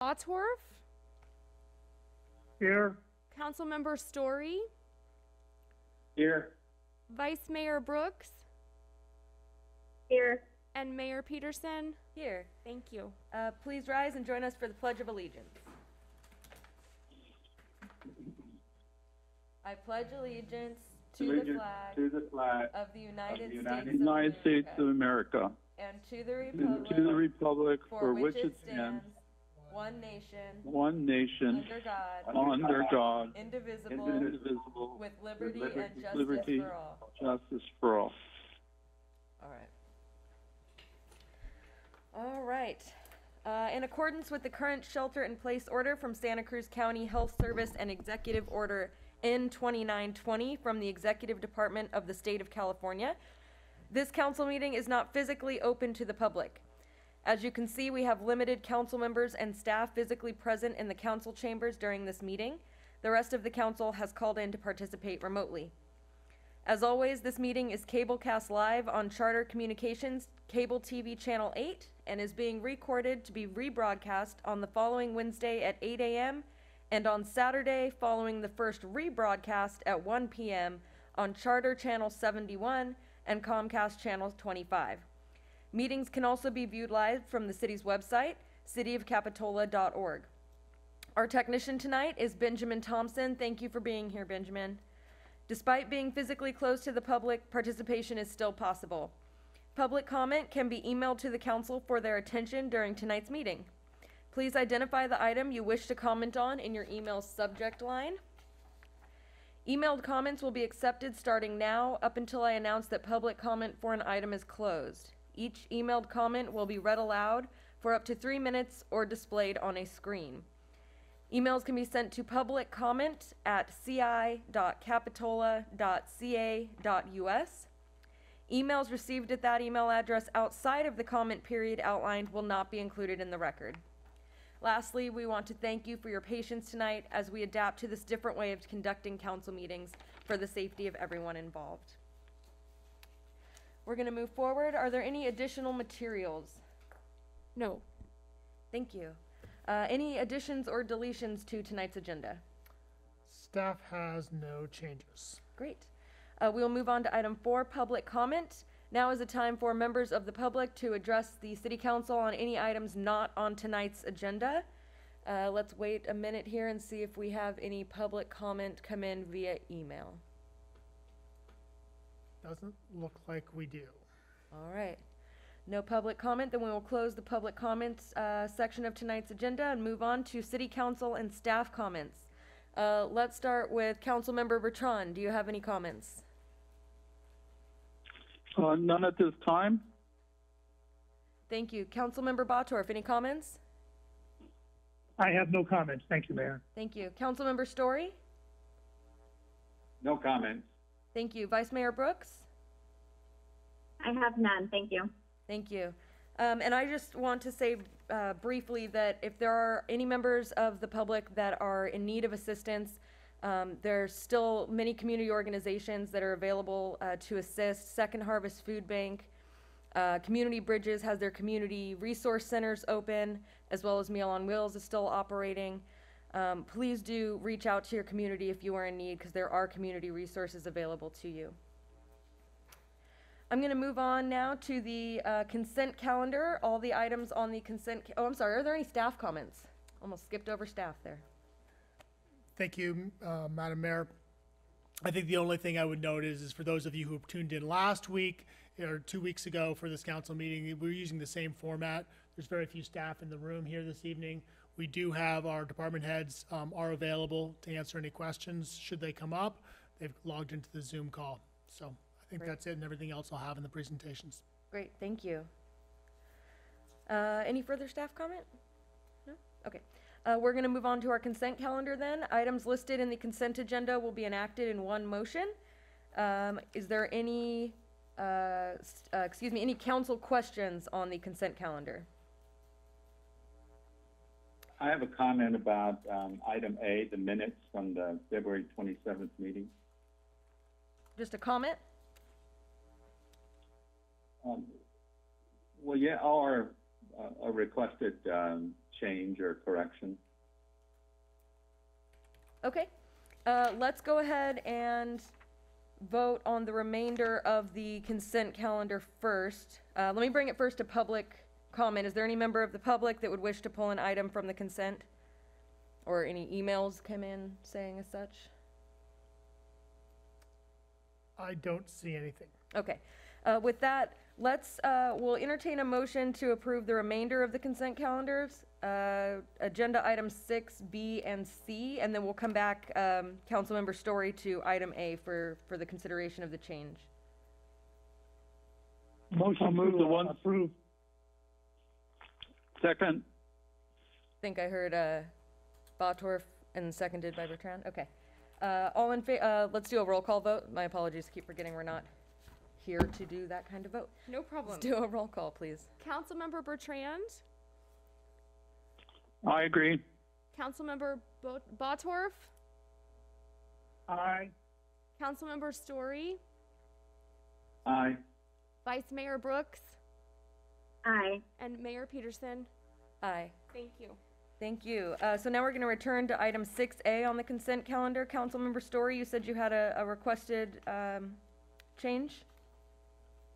Bottorff, Here. Councilmember Storey, Here. Vice Mayor Brooks, Here. and Mayor Petersen. Here. Thank you. Uh, please rise and join us for the Pledge of Allegiance. I pledge allegiance to the flag To the flag of the of United the States United of United States of America America. and to the And to the republic republic for which it stands, one nation, one nation, under God, under God, indivisible, indivisible, with liberty liberty- and justice liberty. for all. justice for all. All right. All right. Uh, in accordance with the current shelter-in-place order from Santa Cruz County Health Service and Executive Order N twenty-nine twenty from the Executive Department of the State of California, this council meeting is not physically open to the public. As you can see, we have limited council members and staff physically present in the council chambers during this meeting. The rest of the council has called in to participate remotely. As always, this meeting is cablecast live on Charter Communications Cable TV Channel 8 and is being recorded to be rebroadcast on the following Wednesday at 8 a.m. and on Saturday following the first rebroadcast at 1 p.m. on Charter Channel 71 and Comcast Channel 25. Meetings can also be viewed live from the city's website, cityofcapitola.org. Our technician tonight is Benjamin Thompson. Thank you for being here, Benjamin. Despite being physically closed to the public, participation is still possible. Public comment can be emailed to the council for their attention during tonight's meeting. Please identify the item you wish to comment on in your email subject line. Emailed comments will be accepted starting now up until I announce that public comment for an item is closed. Each emailed comment will be read aloud for up to three minutes or displayed on a screen. Emails can be sent to public comment at ci.capitola.ca.us. Emails received at that email address outside of the comment period outlined will not be included in the record. Lastly, we want to thank you for your patience tonight as we adapt to this different way of conducting council meetings for the safety of everyone involved. We're going to move forward. Are there any additional materials? No. Thank you. Uh, any additions or deletions to tonight's agenda? Staff has no changes. Great. Uh, we'll move on to item four, public comment. Now is the time for members of the public to address the city council on any items not on tonight's agenda. Uh, let's wait a minute here and see if we have any public comment come in via email. Doesn't look like we do. All right. No public comment, then we will close the public comments, uh, section of tonight's agenda and move on to city council and staff comments. Uh, let's start with Councilmember Bertrand. Do you have any comments? Uh, none at this time. Thank you. Councilmember Bottorff, any comments? I have no comments. Thank you, Mayor. Thank you. Councilmember Storey? No comments. Thank you. Vice Mayor Brooks? I have none, thank you. Thank you. Um, and I just want to say, uh, briefly that if there are any members of the public that are in need of assistance, um, are still many community organizations that are available, uh, to assist. Second Harvest Food Bank, uh, Community Bridges has their community resource centers open, as well as Meal on Wheels is still operating. Um, please do reach out to your community if you are in need, because there are community resources available to you. I'm going to move on now to the uh, consent calendar. All the items on the consent, oh, I'm sorry, are there any staff comments? Almost skipped over staff there. Thank you, uh, Madam Mayor. I think the only thing I would note is, is for those of you who tuned in last week or two weeks ago for this council meeting, we're using the same format. There's very few staff in the room here this evening. We do have our department heads um, are available to answer any questions should they come up. They've logged into the Zoom call. So I think Great. that's it and everything else I'll have in the presentations. Great, thank you. Uh, Any further staff comment? No? Okay. Uh, We're going to move on to our consent calendar then. Items listed in the consent agenda will be enacted in one motion. Um, Is there any, uh, uh, excuse me, any council questions on the consent calendar? I have a comment about um, item A, the minutes from the February 27th meeting. Just a comment? Um, Well, yeah, or uh, a requested um, change or correction. Okay, uh, let's go ahead and vote on the remainder of the consent calendar first. Uh, let me bring it first to public comment. Is there any member of the public that would wish to pull an item from the consent? Or any emails come in saying as such? I don't see anything. Okay, uh, with that, let's, uh, we'll entertain a motion to approve the remainder of the consent calendars. Uh, agenda items six, B, and C, and then we'll come back, um, Councilmember Storey to item A for, for the consideration of the change. Motion move to the one- approve. Second, I think I heard, uh, Bottorff and seconded by Bertrand, okay. Uh, all in favor, uh, let's do a roll call vote. My apologies, keep forgetting we're not here to do that kind of vote. No problem. Let's do a roll call, please. Councilmember Bertrand, I agree. Councilmember Bo- Bottorff, Aye. Councilmember Storey, Aye. Vice Mayor Brooks, Aye. and Mayor Petersen. Aye. Thank you. Thank you. Uh, so now we're going to return to item six A on the consent calendar. Councilmember Storey, you said you had a, a requested, um, change?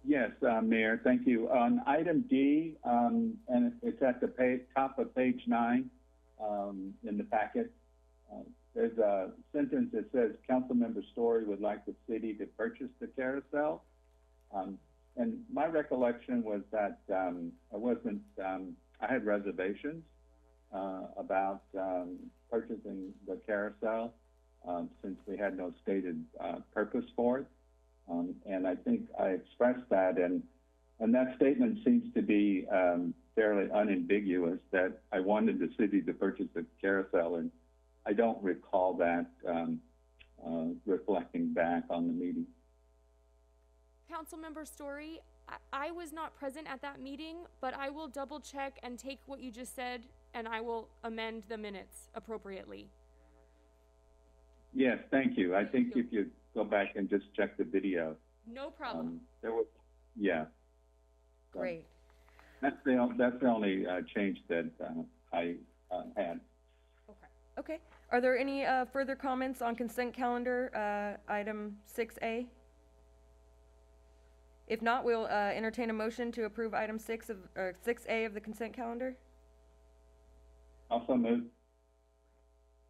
Yes, uh, Mayor, thank you. On item D, um, and it's at the page, top of page nine, um, in the packet. uh, There's a sentence that says, Councilmember Storey would like the city to purchase the carousel. Um, and my recollection was that, um, I wasn't, um, I had reservations, uh, about, um, purchasing the carousel, um, since we had no stated, uh, purpose for it. Um, and I think I expressed that, and, and that statement seems to be, um, fairly unambiguous, that I wanted the city to purchase the carousel, and I don't recall that, uh, reflecting back on the meeting. Councilmember Storey, I, I was not present at that meeting, but I will double check and take what you just said, and I will amend the minutes appropriately. Yes, thank you. I think if you go back and just check the video, No problem. um, there was, yeah. So Great. That's the, that's the only, uh, change that, uh, I, uh, had. Okay. Okay. Are there any, uh, further comments on consent calendar, uh, item six A? If not, we'll, uh, entertain a motion to approve item six of, or six A of the consent calendar. Also moved.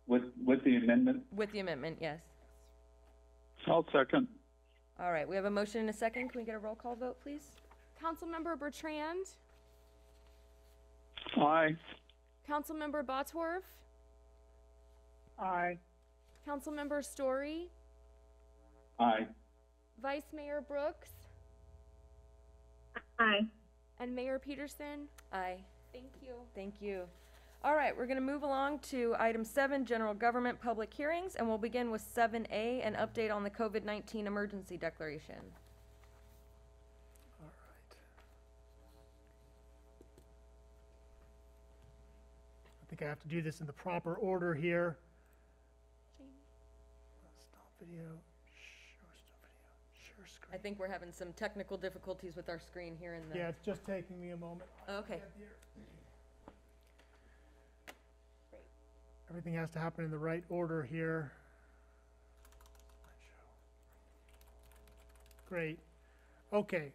With, with the amendment? With the amendment, yes. I'll second. All right, we have a motion and a second. Can we get a roll call vote, please? Councilmember Bertrand, Aye. Councilmember Bottorff, Aye. Councilmember Storey, Aye. Vice Mayor Brooks, Aye. and Mayor Petersen. Aye. Thank you. Thank you. All right, we're gonna move along to item seven, general government public hearings, and we'll begin with seven A, an update on the COVID-19 emergency declaration. All right. I think I have to do this in the proper order here. Stop video, show stop video, share I think we're having some technical difficulties with our screen here in the. Yeah, it's just taking me a moment. Okay. Everything has to happen in the right order here. Great. Okay.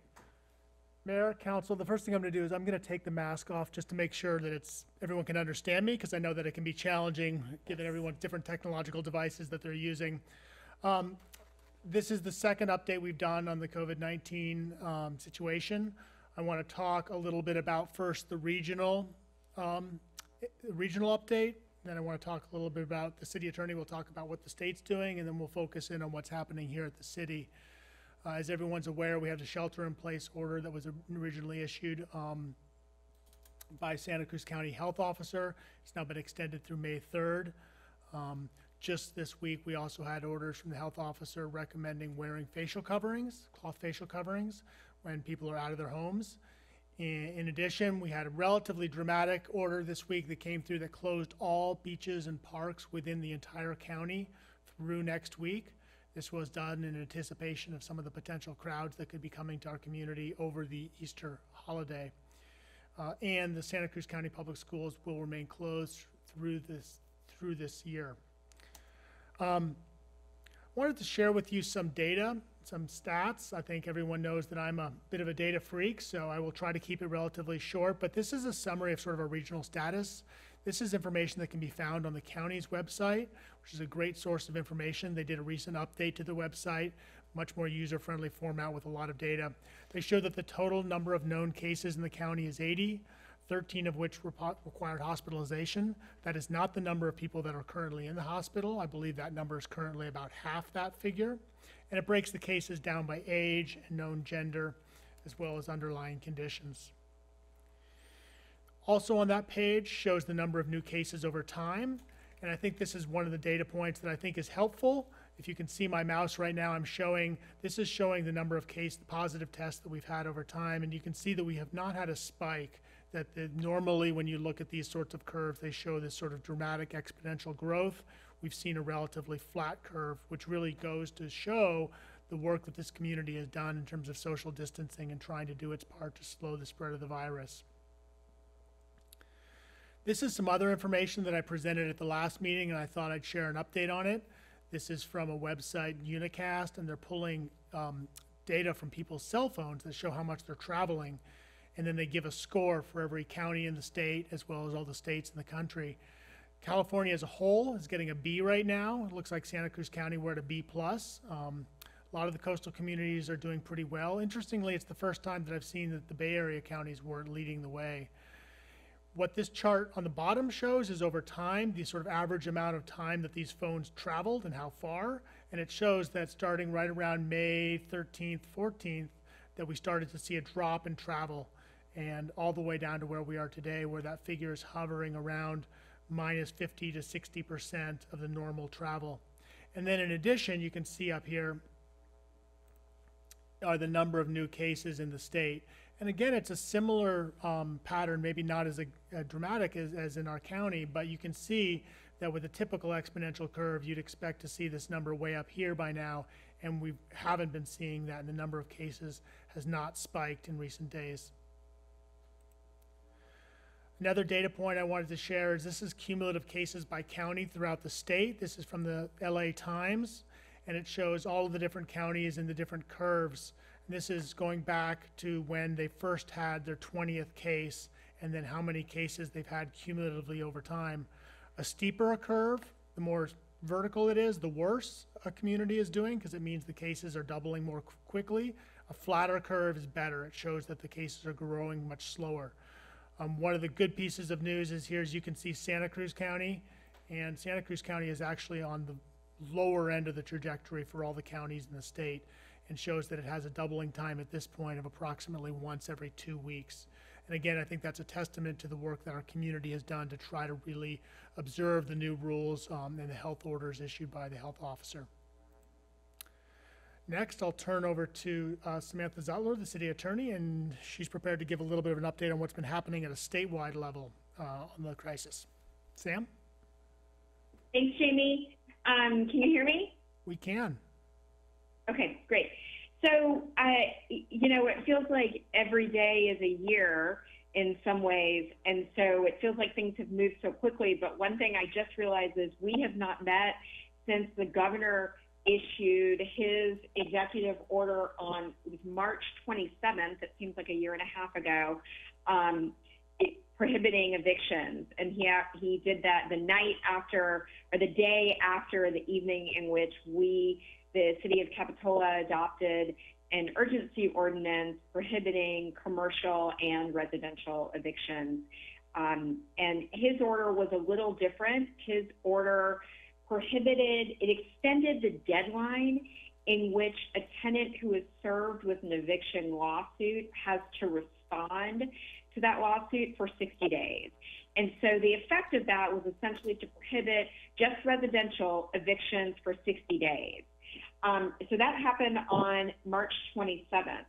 Mayor, council, the first thing I'm gonna do is I'm gonna take the mask off just to make sure that it's, everyone can understand me, because I know that it can be challenging, given everyone's different technological devices that they're using. Um, this is the second update we've done on the COVID-19 um, situation. I want to talk a little bit about first the regional, um, regional update. Then I want to talk a little bit about the city attorney. We'll talk about what the state's doing, and then we'll focus in on what's happening here at the city. Uh, as everyone's aware, we have the shelter-in-place order that was originally issued um, by Santa Cruz County Health Officer. It's now been extended through May 3rd. Um, just this week, we also had orders from the health officer recommending wearing facial coverings, cloth facial coverings, when people are out of their homes. In, in addition, we had a relatively dramatic order this week that came through that closed all beaches and parks within the entire county through next week. This was done in anticipation of some of the potential crowds that could be coming to our community over the Easter holiday. uh, and the Santa Cruz County Public Schools will remain closed through this, through this year. Um, wanted to share with you some data, some stats. I think everyone knows that I'm a bit of a data freak, so I will try to keep it relatively short, but this is a summary of sort of our regional status. This is information that can be found on the county's website, which is a great source of information. They did a recent update to the website, much more user-friendly format with a lot of data. They show that the total number of known cases in the county is 80, 13 of which repo- required hospitalization. That is not the number of people that are currently in the hospital. I believe that number is currently about half that figure. And it breaks the cases down by age and known gender, as well as underlying conditions. Also on that page shows the number of new cases over time. And I think this is one of the data points that I think is helpful. If you can see my mouse right now, I'm showing, this is showing the number of case, the positive tests that we've had over time. And you can see that we have not had a spike that the, normally when you look at these sorts of curves, they show this sort of dramatic exponential growth. We've seen a relatively flat curve, which really goes to show the work that this community has done in terms of social distancing and trying to do its part to slow the spread of the virus. This is some other information that I presented at the last meeting, and I thought I'd share an update on it. This is from a website, Unacast, and they're pulling um, data from people's cell phones that show how much they're traveling. And then they give a score for every county in the state, as well as all the states in the country. California as a whole is getting a B right now. It looks like Santa Cruz County, we're at a B plus. Um, a lot of the coastal communities are doing pretty well. Interestingly, it's the first time that I've seen that the Bay Area counties were leading the way. What this chart on the bottom shows is over time, the sort of average amount of time that these phones traveled and how far. And it shows that starting right around May 13th, 14th, that we started to see a drop in travel and all the way down to where we are today, where that figure is hovering around minus 50 to 60 percent of the normal travel. And then in addition, you can see up here are the number of new cases in the state. And again, it's a similar um, pattern, maybe not as a, a dramatic as, as in our county, but you can see that with a typical exponential curve, you'd expect to see this number way up here by now, and we haven't been seeing that, and the number of cases has not spiked in recent days. Another data point I wanted to share is this is cumulative cases by county throughout the state. This is from the LA Times, and it shows all of the different counties and the different curves. And this is going back to when they first had their 20th case, and then how many cases they've had cumulatively over time. A steeper a curve, the more vertical it is, the worse a community is doing, because it means the cases are doubling more qu- quickly. A flatter curve is better. It shows that the cases are growing much slower. Um, one of the good pieces of news is here, as you can see, Santa Cruz County, and Santa Cruz County is actually on the lower end of the trajectory for all the counties in the state, and shows that it has a doubling time at this point of approximately once every two weeks. And again, I think that's a testament to the work that our community has done to try to really observe the new rules um, and the health orders issued by the health officer. Next, I'll turn over to uh, Samantha Zutler, the city attorney, and she's prepared to give a little bit of an update on what's been happening at a statewide level uh, on the crisis. Sam, Thanks, Jamie. Um, can you hear me? we can. Okay, great. So, I, you know, it feels like every day is a year in some ways, and so it feels like things have moved so quickly. But one thing I just realized is we have not met since the governor issued his executive order on it was March 27th. It seems like a year and a half ago. Um, it, prohibiting evictions, and he he did that the night after or the day after the evening in which we, the city of Capitola, adopted an urgency ordinance prohibiting commercial and residential evictions. Um, and his order was a little different. His order prohibited, it extended the deadline in which a tenant who is served with an eviction lawsuit has to respond to that lawsuit for 60 days. And so the effect of that was essentially to prohibit just residential evictions for 60 days. Um, so that happened on March 27th.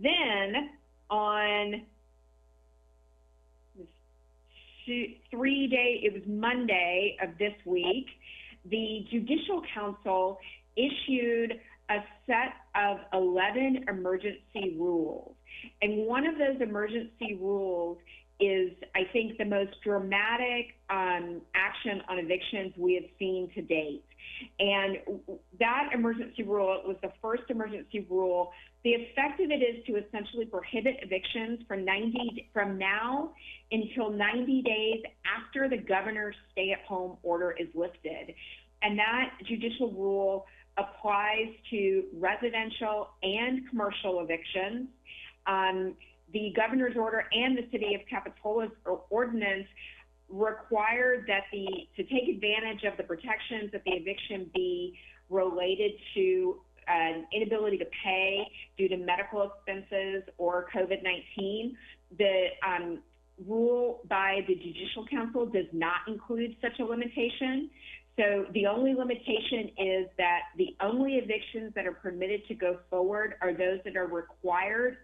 Then on three day, it was Monday of this week, the Judicial Council issued a set of 11 emergency rules. And one of those emergency rules is, I think, the most dramatic um, action on evictions we have seen to date. And that emergency rule was the first emergency rule. The effect of it is to essentially prohibit evictions from 90 from now until 90 days after the governor's stay-at-home order is lifted. And that judicial rule applies to residential and commercial evictions. Um, the governor's order and the city of Capitola's ordinance require that the to take advantage of the protections that the eviction be related to an inability to pay due to medical expenses or COVID-19. The um, rule by the Judicial Council does not include such a limitation. So the only limitation is that the only evictions that are permitted to go forward are those that are required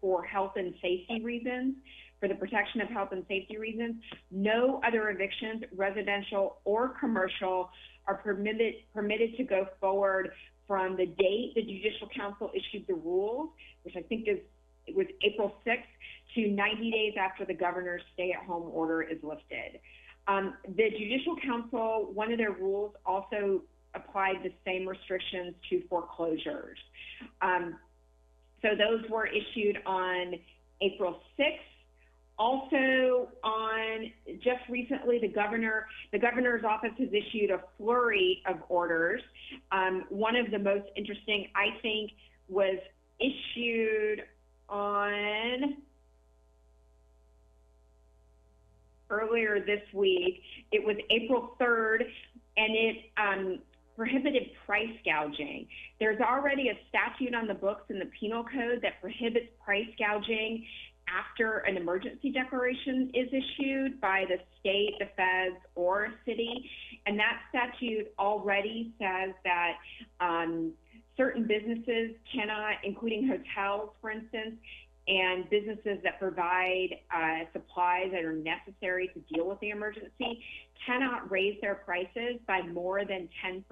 for health and safety reasons, for the protection of health and safety reasons. No other evictions, residential or commercial, are permitted permitted to go forward from the date the Judicial Council issued the rules, which I think is it was April 6th, to 90 days after the governor's stay-at-home order is lifted. Um, the Judicial Council, one of their rules also applied the same restrictions to foreclosures. Um, so those were issued on April 6th. Also, on just recently, the governor, the governor's office has issued a flurry of orders. Um, one of the most interesting, I think, was issued on earlier this week. It was April 3rd, and it um, prohibited price gouging. There's already a statute on the books in the penal code that prohibits price gouging after an emergency declaration is issued by the state, the feds, or a city. And that statute already says that um, certain businesses cannot, including hotels, for instance, and businesses that provide uh, supplies that are necessary to deal with the emergency cannot raise their prices by more than 10%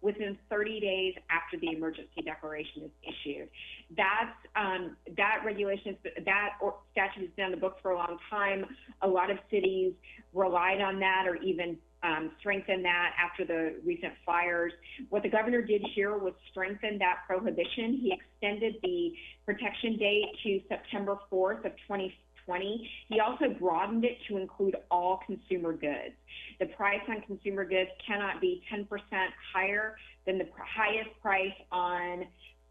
within 30 days after the emergency declaration is issued. That's um, that regulation, that statute has been on the books for a long time. A lot of cities relied on that or even um, strengthen that after the recent fires. What the governor did here was strengthen that prohibition. He extended the protection date to September 4th of 2020. He also broadened it to include all consumer goods. The price on consumer goods cannot be 10% higher than the highest price on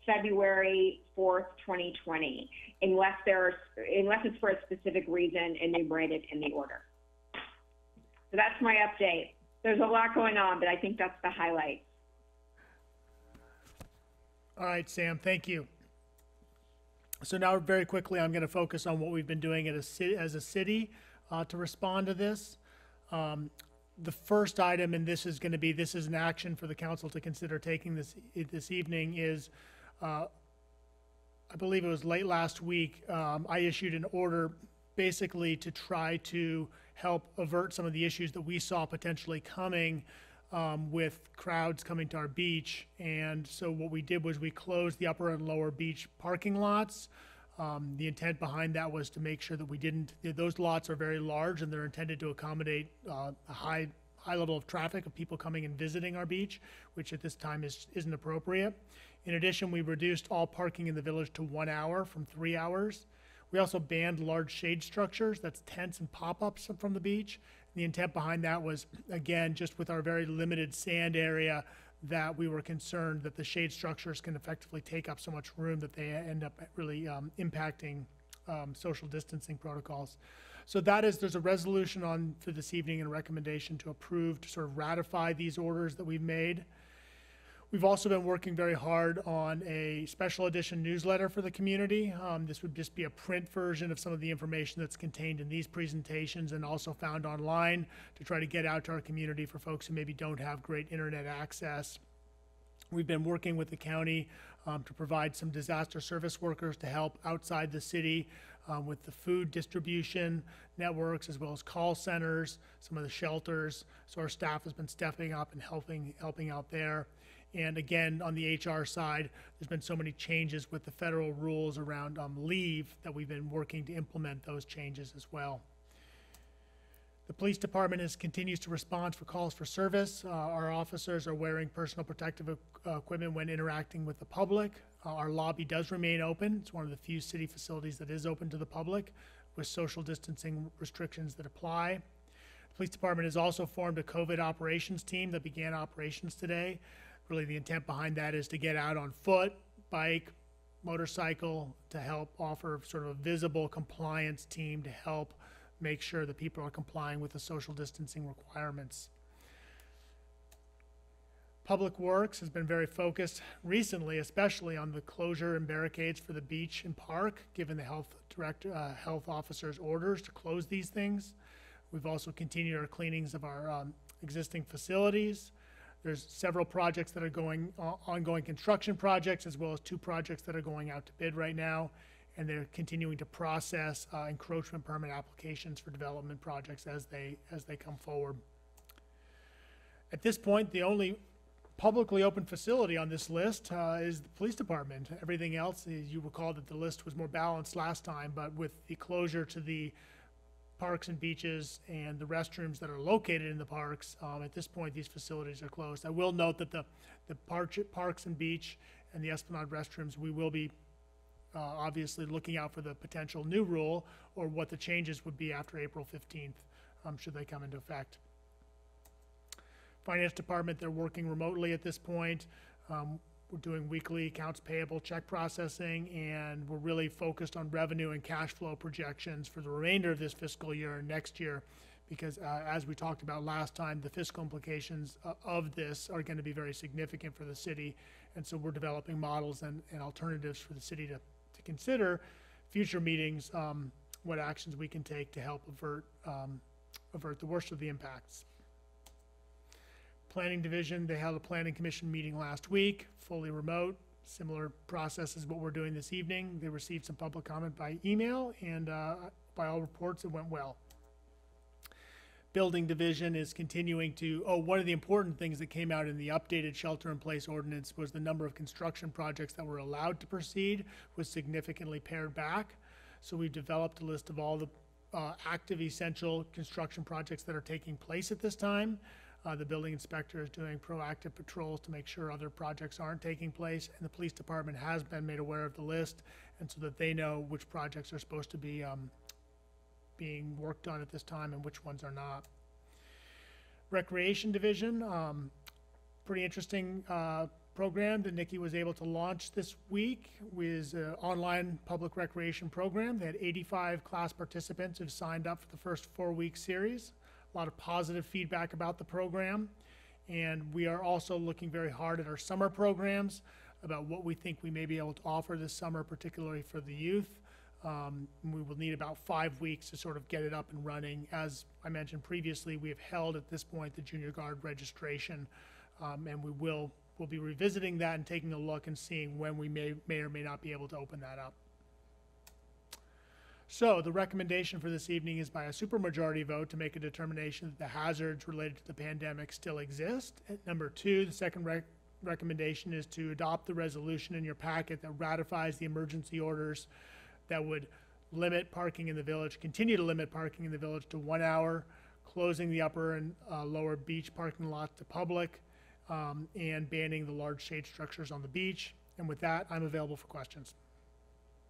February 4th, 2020, unless there are, unless it's for a specific reason enumerated in the order. So that's my update. There's a lot going on, but I think that's the highlight. All right, Sam, thank you. So now, very quickly, I'm going to focus on what we've been doing a city, as a city uh, to respond to this. Um, the first item, and this is going to be this is an action for the council to consider taking this this evening, is uh, I believe it was late last week. Um, I issued an order basically to try to help avert some of the issues that we saw potentially coming um, with crowds coming to our beach. And so what we did was we closed the upper and lower beach parking lots. Um, the intent behind that was to make sure that we didn't, those lots are very large and they're intended to accommodate uh, a high, high level of traffic of people coming and visiting our beach, which at this time is, isn't appropriate. In addition, we reduced all parking in the village to one hour from three hours. We also banned large shade structures, that's tents and pop-ups from the beach. The intent behind that was, again, just with our very limited sand area, that we were concerned that the shade structures can effectively take up so much room that they end up really um, impacting um, social distancing protocols. So that is, there's a resolution on for this evening and a recommendation to approve to sort of ratify these orders that we've made. We've also been working very hard on a special edition newsletter for the community. Um, this would just be a print version of some of the information that's contained in these presentations and also found online to try to get out to our community for folks who maybe don't have great internet access. We've been working with the county um, to provide some disaster service workers to help outside the city um, with the food distribution networks as well as call centers, some of the shelters. So our staff has been stepping up and helping helping out there. And again, on the HR side, there's been so many changes with the federal rules around um, leave that we've been working to implement those changes as well. The police department is, continues to respond for calls for service. Uh, our officers are wearing personal protective uh, equipment when interacting with the public. Uh, our lobby does remain open. It's one of the few city facilities that is open to the public with social distancing restrictions that apply. The police department has also formed a COVID operations team that began operations today. Really, the intent behind that is to get out on foot, bike, motorcycle to help offer sort of a visible compliance team to help make sure that people are complying with the social distancing requirements. Public Works has been very focused recently, especially on the closure and barricades for the beach and park, given the health director, uh, health officer's orders to close these things. We've also continued our cleanings of our um, existing facilities. There's several projects that are going, o- ongoing construction projects, as well as two projects that are going out to bid right now. And they're continuing to process uh, encroachment permit applications for development projects as they, as they come forward. At this point, the only publicly open facility on this list uh, is the police department. Everything else, is, you recall that the list was more balanced last time, but with the closure to the parks and beaches and the restrooms that are located in the parks, um, at this point, these facilities are closed. I will note that the, the parks and beach and the Esplanade restrooms, we will be uh, obviously looking out for the potential new rule or what the changes would be after April 15th, um, should they come into effect. Finance Department, they're working remotely at this point. Um, We're doing weekly accounts payable check processing, and we're really focused on revenue and cash flow projections for the remainder of this fiscal year and next year. Because uh, as we talked about last time, the fiscal implications uh, of this are going to be very significant for the city. And so we're developing models and, and alternatives for the city to, to consider future meetings, um, what actions we can take to help avert, um, avert the worst of the impacts. Planning Division, they held a planning commission meeting last week, fully remote. Similar process as what we're doing this evening. They received some public comment by email, and uh, by all reports, it went well. Building Division is continuing to, oh, one of the important things that came out in the updated shelter-in-place ordinance was the number of construction projects that were allowed to proceed was significantly pared back. So we've developed a list of all the uh, active essential construction projects that are taking place at this time. Uh, the building inspector is doing proactive patrols to make sure other projects aren't taking place, and the police department has been made aware of the list, and so that they know which projects are supposed to be um, being worked on at this time and which ones are not. Recreation Division, um, pretty interesting uh, program that Nikki was able to launch this week was an online public recreation program. They had 85 class participants who've signed up for the first four-week series. A lot of positive feedback about the program. And we are also looking very hard at our summer programs about what we think we may be able to offer this summer, particularly for the youth. Um, we will need about five weeks to sort of get it up and running. As I mentioned previously, we have held at this point the junior guard registration, um, and we will we'll be revisiting that and taking a look and seeing when we may may or may not be able to open that up. So the recommendation for this evening is by a supermajority vote to make a determination that the hazards related to the pandemic still exist. At number two, the second rec- recommendation is to adopt the resolution in your packet that ratifies the emergency orders that would limit parking in the village, continue to limit parking in the village to one hour, closing the upper and uh, lower beach parking lots to public, um, and banning the large shade structures on the beach. And with that, I'm available for questions.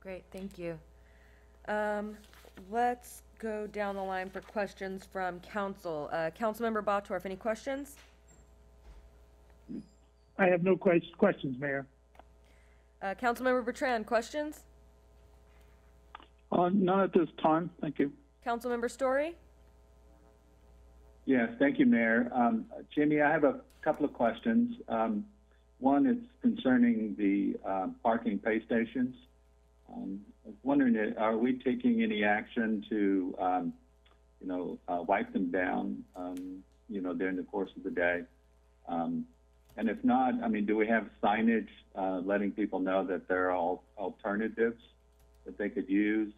Great, thank you. Um, let's go down the line for questions from council. Uh, Councilmember Bottorff, any questions? I have no que- questions, Mayor. Uh, Councilmember Bertrand, questions? Uh, none at this time, thank you. Councilmember Storey? Yes, thank you, Mayor. Um, Jimmy, I have a couple of questions. Um, one is concerning the um, parking pay stations. Um, I was wondering, uh, are we taking any action to, um, you know, uh, wipe them down, um, you know, during the course of the day? Um, and if not, I mean, do we have signage uh, letting people know that there are alternatives that they could use,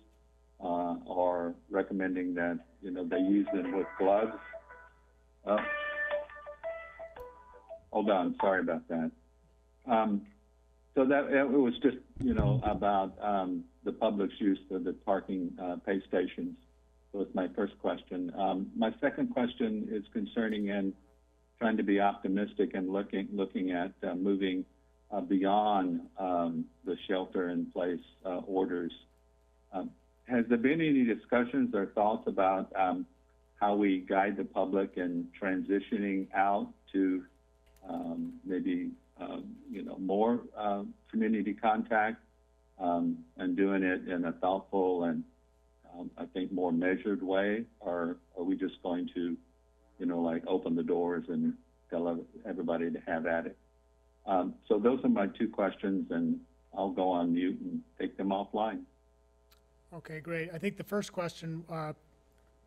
uh, or recommending that you know they use them with gloves? Oh. Hold on, sorry about that. Um, so that, it was just, you know, about, um, the public's use of the parking, uh, pay stations. It's my first question. Um, my second question is concerning and trying to be optimistic and looking, looking at, uh, moving, uh, beyond, um, the shelter-in-place, uh, orders. Um, has there been any discussions or thoughts about, um, how we guide the public in transitioning out to, um, maybe, um, you know, more, uh, community contact, um, and doing it in a thoughtful and, um, I think more measured way? Or are we just going to, you know, like open the doors and tell everybody to have at it? Um, so those are my two questions and I'll go on mute and take them offline. Okay, great. I think the first question, uh,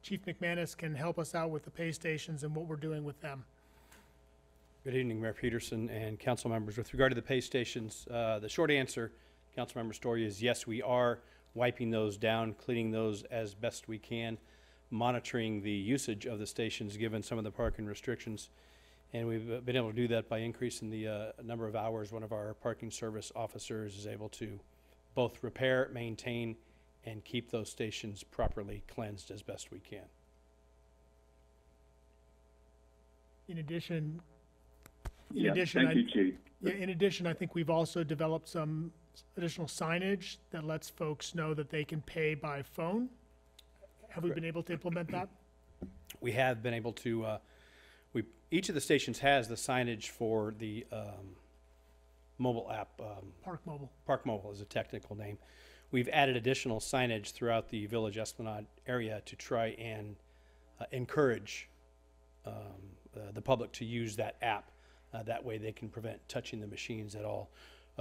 Chief McManus can help us out with the pay stations and what we're doing with them. Good evening, Mayor Petersen and council members. With regard to the pay stations, uh, the short answer, Councilmember Storey, is yes, we are wiping those down, cleaning those as best we can, monitoring the usage of the stations, given some of the parking restrictions. And we've been able to do that by increasing the uh, number of hours one of our parking service officers is able to both repair, maintain, and keep those stations properly cleansed as best we can. In addition, in Yeah, addition, Thank you, Chief. yeah, in addition, I think we've also developed some additional signage that lets folks know that they can pay by phone. Have we been able to implement that? we have been able to, uh, we, each of the stations has the signage for the, um, mobile app, um, Park Mobile. Park Mobile is a technical name. We've added additional signage throughout the Village Esplanade area to try and uh, encourage um, uh, the public to use that app. Uh, that way they can prevent touching the machines at all.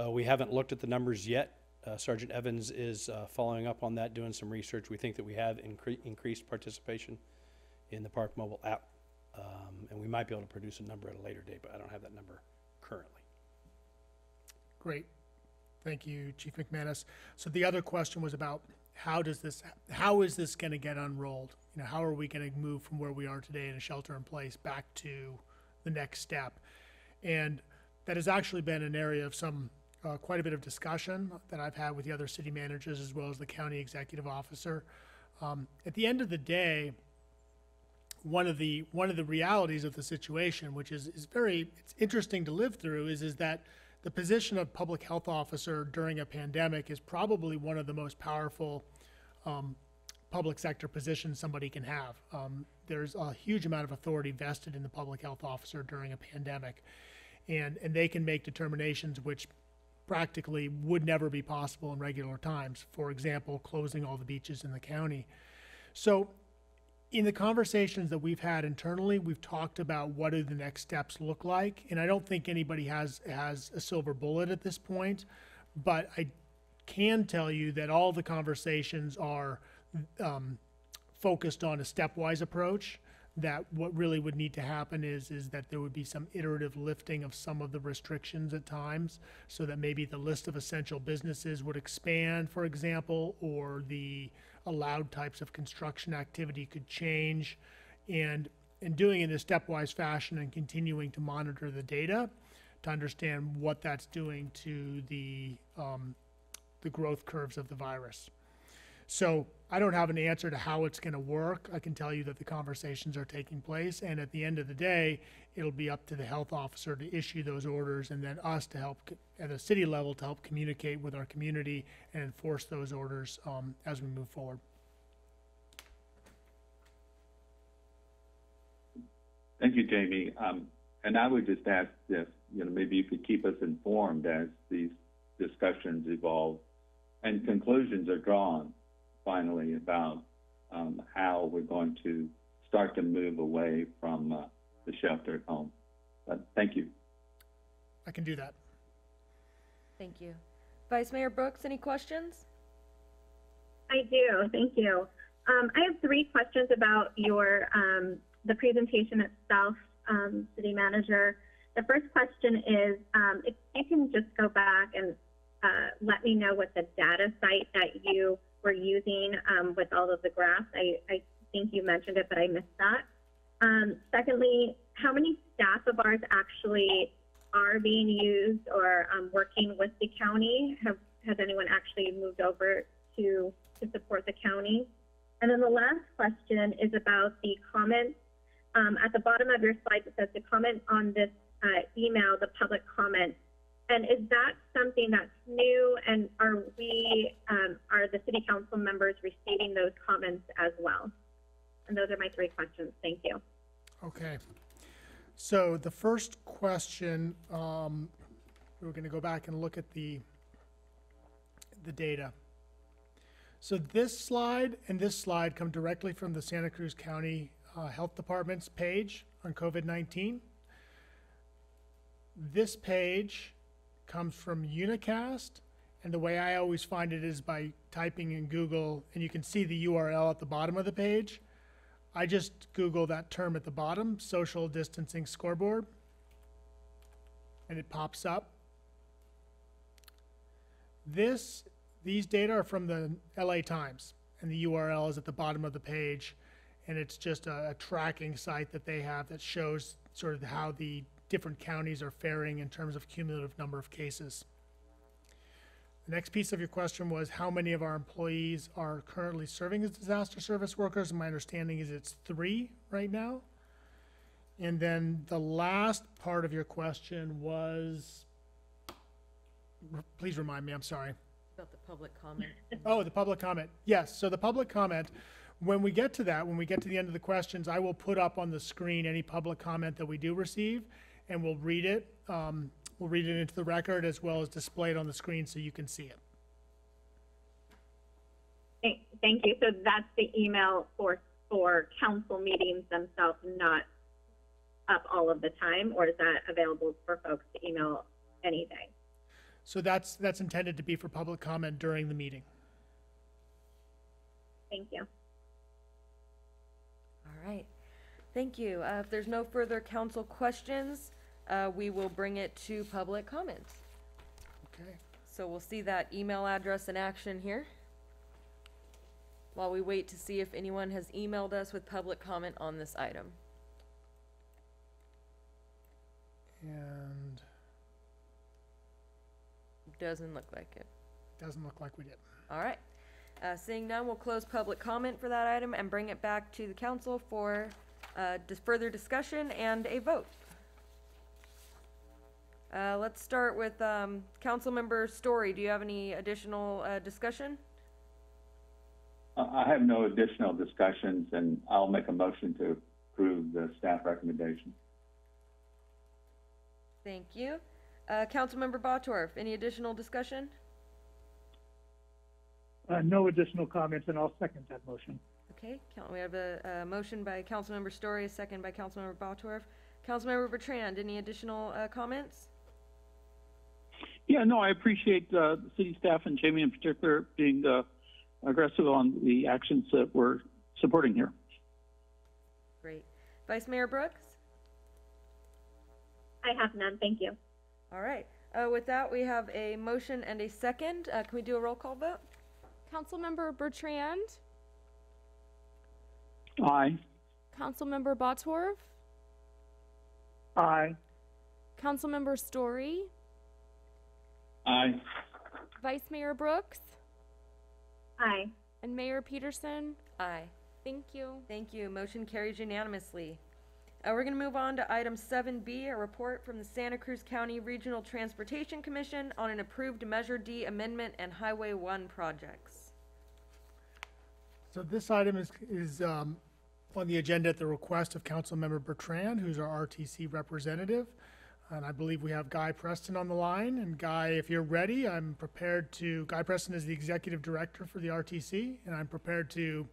Uh, we haven't looked at the numbers yet. Uh, Sergeant Evans is uh, following up on that, doing some research. We think that we have incre- increased participation in the Park Mobile app. Um, and we might be able to produce a number at a later date, but I don't have that number currently. Great. Thank you, Chief McManus. So the other question was about how does this, how is this going to get unrolled? You know, how are we going to move from where we are today in a shelter in place back to the next step? And that has actually been an area of some, uh, quite a bit of discussion that I've had with the other city managers as well as the county executive officer. Um, at the end of the day, one of the one of the realities of the situation, which is, is very it's interesting to live through, is is that the position of public health officer during a pandemic is probably one of the most powerful um, public sector positions somebody can have. Um, there's a huge amount of authority vested in the public health officer during a pandemic, and and they can make determinations which practically would never be possible in regular times. For example, closing all the beaches in the county. So in the conversations that we've had internally, we've talked about what do the next steps look like, and I don't think anybody has has a silver bullet at this point, but I can tell you that all the conversations are um, focused on a stepwise approach. That what really would need to happen is is that there would be some iterative lifting of some of the restrictions at times, so that maybe the list of essential businesses would expand, for example, or the allowed types of construction activity could change, and and doing it in a stepwise fashion and continuing to monitor the data to understand what that's doing to the um, the growth curves of the virus. So I don't have an answer to how it's going to work. I can tell you that the conversations are taking place, and at the end of the day, it'll be up to the health officer to issue those orders, and then us to help at a city level to help communicate with our community and enforce those orders um, as we move forward. Thank you, Jamie. Um, and I would just ask this, you know, maybe you could keep us informed as these discussions evolve and conclusions are drawn finally about um, how we're going to start to move away from uh, the shelter at home. But thank you. I can do that. Thank you. Vice Mayor Brooks, any questions? I do. Thank you. Um, I have three questions about your um, the presentation itself, um, City Manager. The first question is um, if you can just go back and uh, let me know what the data site that you were using um, with all of the graphs. I, I think you mentioned it, but I missed that. Um, secondly, how many staff of ours actually are being used or um, working with the county? Have has anyone actually moved over to to support the county? And then the last question is about the comments um, at the bottom of your slide. It says to comment on this uh, email, the public comment. And is that something that's new? And are we, um, are the city council members receiving those comments as well? And those are my three questions. Thank you. Okay. So the first question, um, we're gonna go back and look at the, the data. So this slide and this slide come directly from the Santa Cruz County, uh, Health Department's page on COVID-19. This page comes from Unacast, and the way I always find it is by typing in Google, and you can see the URL at the bottom of the page. I just Google that term at the bottom, social distancing scoreboard, and it pops up. This, these data are from the LA Times, and the URL is at the bottom of the page, and it's just a, a tracking site that they have that shows sort of how the different counties are faring in terms of cumulative number of cases. The next piece of your question was how many of our employees are currently serving as disaster service workers? My understanding is it's three right now. And then the last part of your question was, please remind me, I'm sorry. About the public comment. Oh, the public comment. Yes, so the public comment, when we get to that, when we get to the end of the questions, I will put up on the screen any public comment that we do receive, and we'll read it. Um, we'll read it into the record as well as display it on the screen so you can see it. Thank, thank you. So that's the email for for council meetings themselves, not up all of the time, or is that available for folks to email anything? So that's, that's intended to be for public comment during the meeting. Thank you. All right. Thank you. Uh, if there's no further council questions, uh, we will bring it to public comments. Okay. So we'll see that email address in action here. While we wait to see if anyone has emailed us with public comment on this item. And Doesn't look like it. doesn't look like we did. All right. Uh, seeing none, we'll close public comment for that item and bring it back to the council for, uh, dis- further discussion and a vote. Uh, let's start with, um, Councilmember Storey. Do you have any additional, uh, discussion? I I have no additional discussions, and I'll make a motion to approve the staff recommendation. Thank you. Uh, Councilmember Bottorff, any additional discussion? Uh, no additional comments, and I'll second that motion. Okay, count, we have a, a motion by Councilmember Storey, a second by Councilmember Bottorff. Councilmember Bertrand, any additional, uh, comments? Yeah, no, I appreciate uh, the city staff and Jamie in particular being uh, aggressive on the actions that we're supporting here. Great. Vice Mayor Brooks? I have none. Thank you. All right. Uh, with that, we have a motion and a second. Uh, can we do a roll call vote? Councilmember Bertrand, Aye. Councilmember Bottorff, Aye. Councilmember Storey, Aye. Vice Mayor Brooks, Aye. and Mayor Petersen. Aye. Thank you. Thank you. Motion carries unanimously. Uh, we're going to move on to item 7B, a report from the Santa Cruz County Regional Transportation Commission on an approved Measure D amendment and Highway 1 projects. So this item is, is um, on the agenda at the request of Councilmember Bertrand, who's our RTC representative. And I believe we have Guy Preston on the line. And Guy, if you're ready, I'm prepared to, Guy Preston is the executive director for the RTC, and I'm prepared to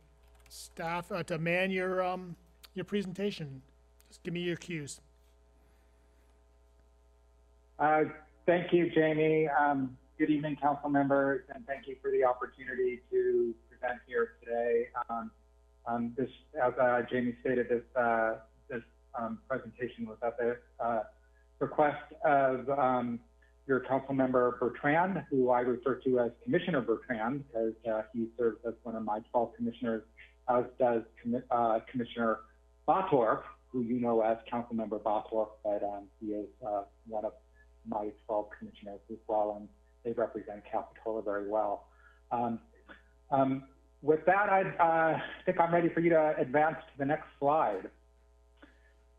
staff, uh, to man your, um, your presentation. Just give me your cues. Uh, Thank you, Jamie. Um, Good evening, council members, and thank you for the opportunity to present here today. Um, um, This, as uh, Jamie stated, this, uh, this um, presentation was at the uh, request of um, your council member Bertrand, who I refer to as Commissioner Bertrand, because uh, he serves as one of my 12 commissioners, as does uh, Commissioner Bottorff, who you know as council member Bosworth, but um, he is uh, one of my 12 commissioners as well, and they represent Capitola very well. Um, um, with that, I uh, think I'm ready for you to advance to the next slide.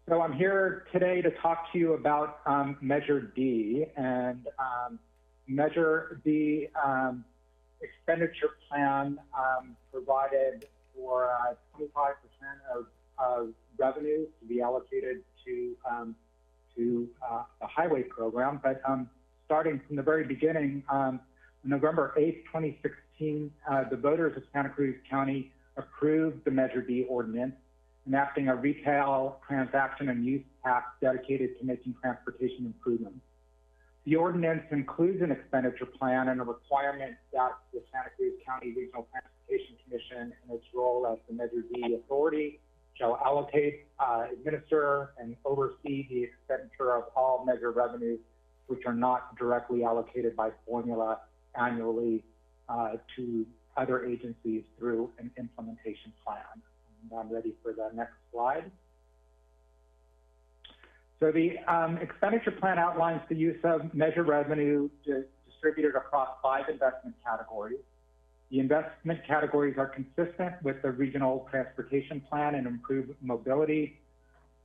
So I'm here today to talk to you about um, Measure D, and um, Measure D um, expenditure plan um, provided for uh, 25% of, of revenue to be allocated to um, to uh, the highway program. But um, starting from the very beginning, November 8, 2016, uh, the voters of Santa Cruz County approved the Measure D ordinance, enacting a retail transaction and use tax dedicated to making transportation improvements. The ordinance includes an expenditure plan and a requirement that the Santa Cruz County Regional Transportation Commission, in its role as the Measure D authority, shall allocate, uh, administer, and oversee the expenditure of all measure revenues which are not directly allocated by formula annually uh, to other agencies through an implementation plan. I'm ready for the next slide. So the um, expenditure plan outlines the use of measure revenue di- distributed across five investment categories. The investment categories are consistent with the regional transportation plan and improve mobility,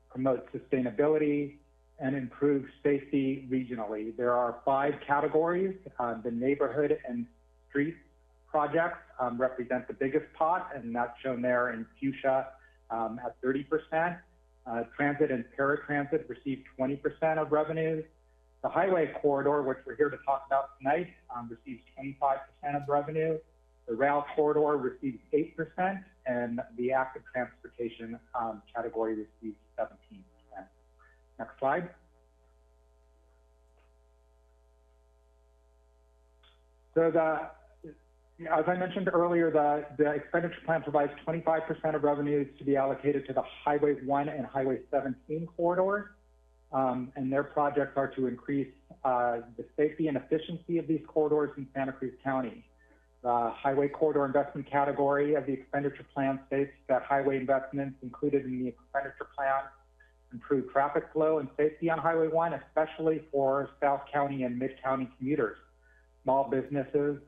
promote sustainability, and improve safety regionally. There are five categories. Uh, the neighborhood and street projects um, represent the biggest pot, and that's shown there in fuchsia um, at 30%. Uh, transit and paratransit receive 20% of revenues. The highway corridor, which we're here to talk about tonight, um, receives 25% of revenue. The rail corridor receives 8%, and the active transportation um, category receives 17%. Next slide. So the, as I mentioned earlier, the, the expenditure plan provides 25% of revenues to be allocated to the Highway 1 and Highway 17 corridors. Um, and their projects are to increase uh, the safety and efficiency of these corridors in Santa Cruz County. The highway corridor investment category of the expenditure plan states that highway investments included in the expenditure plan improve traffic flow and safety on Highway 1, especially for South County and Mid-County commuters, small businesses,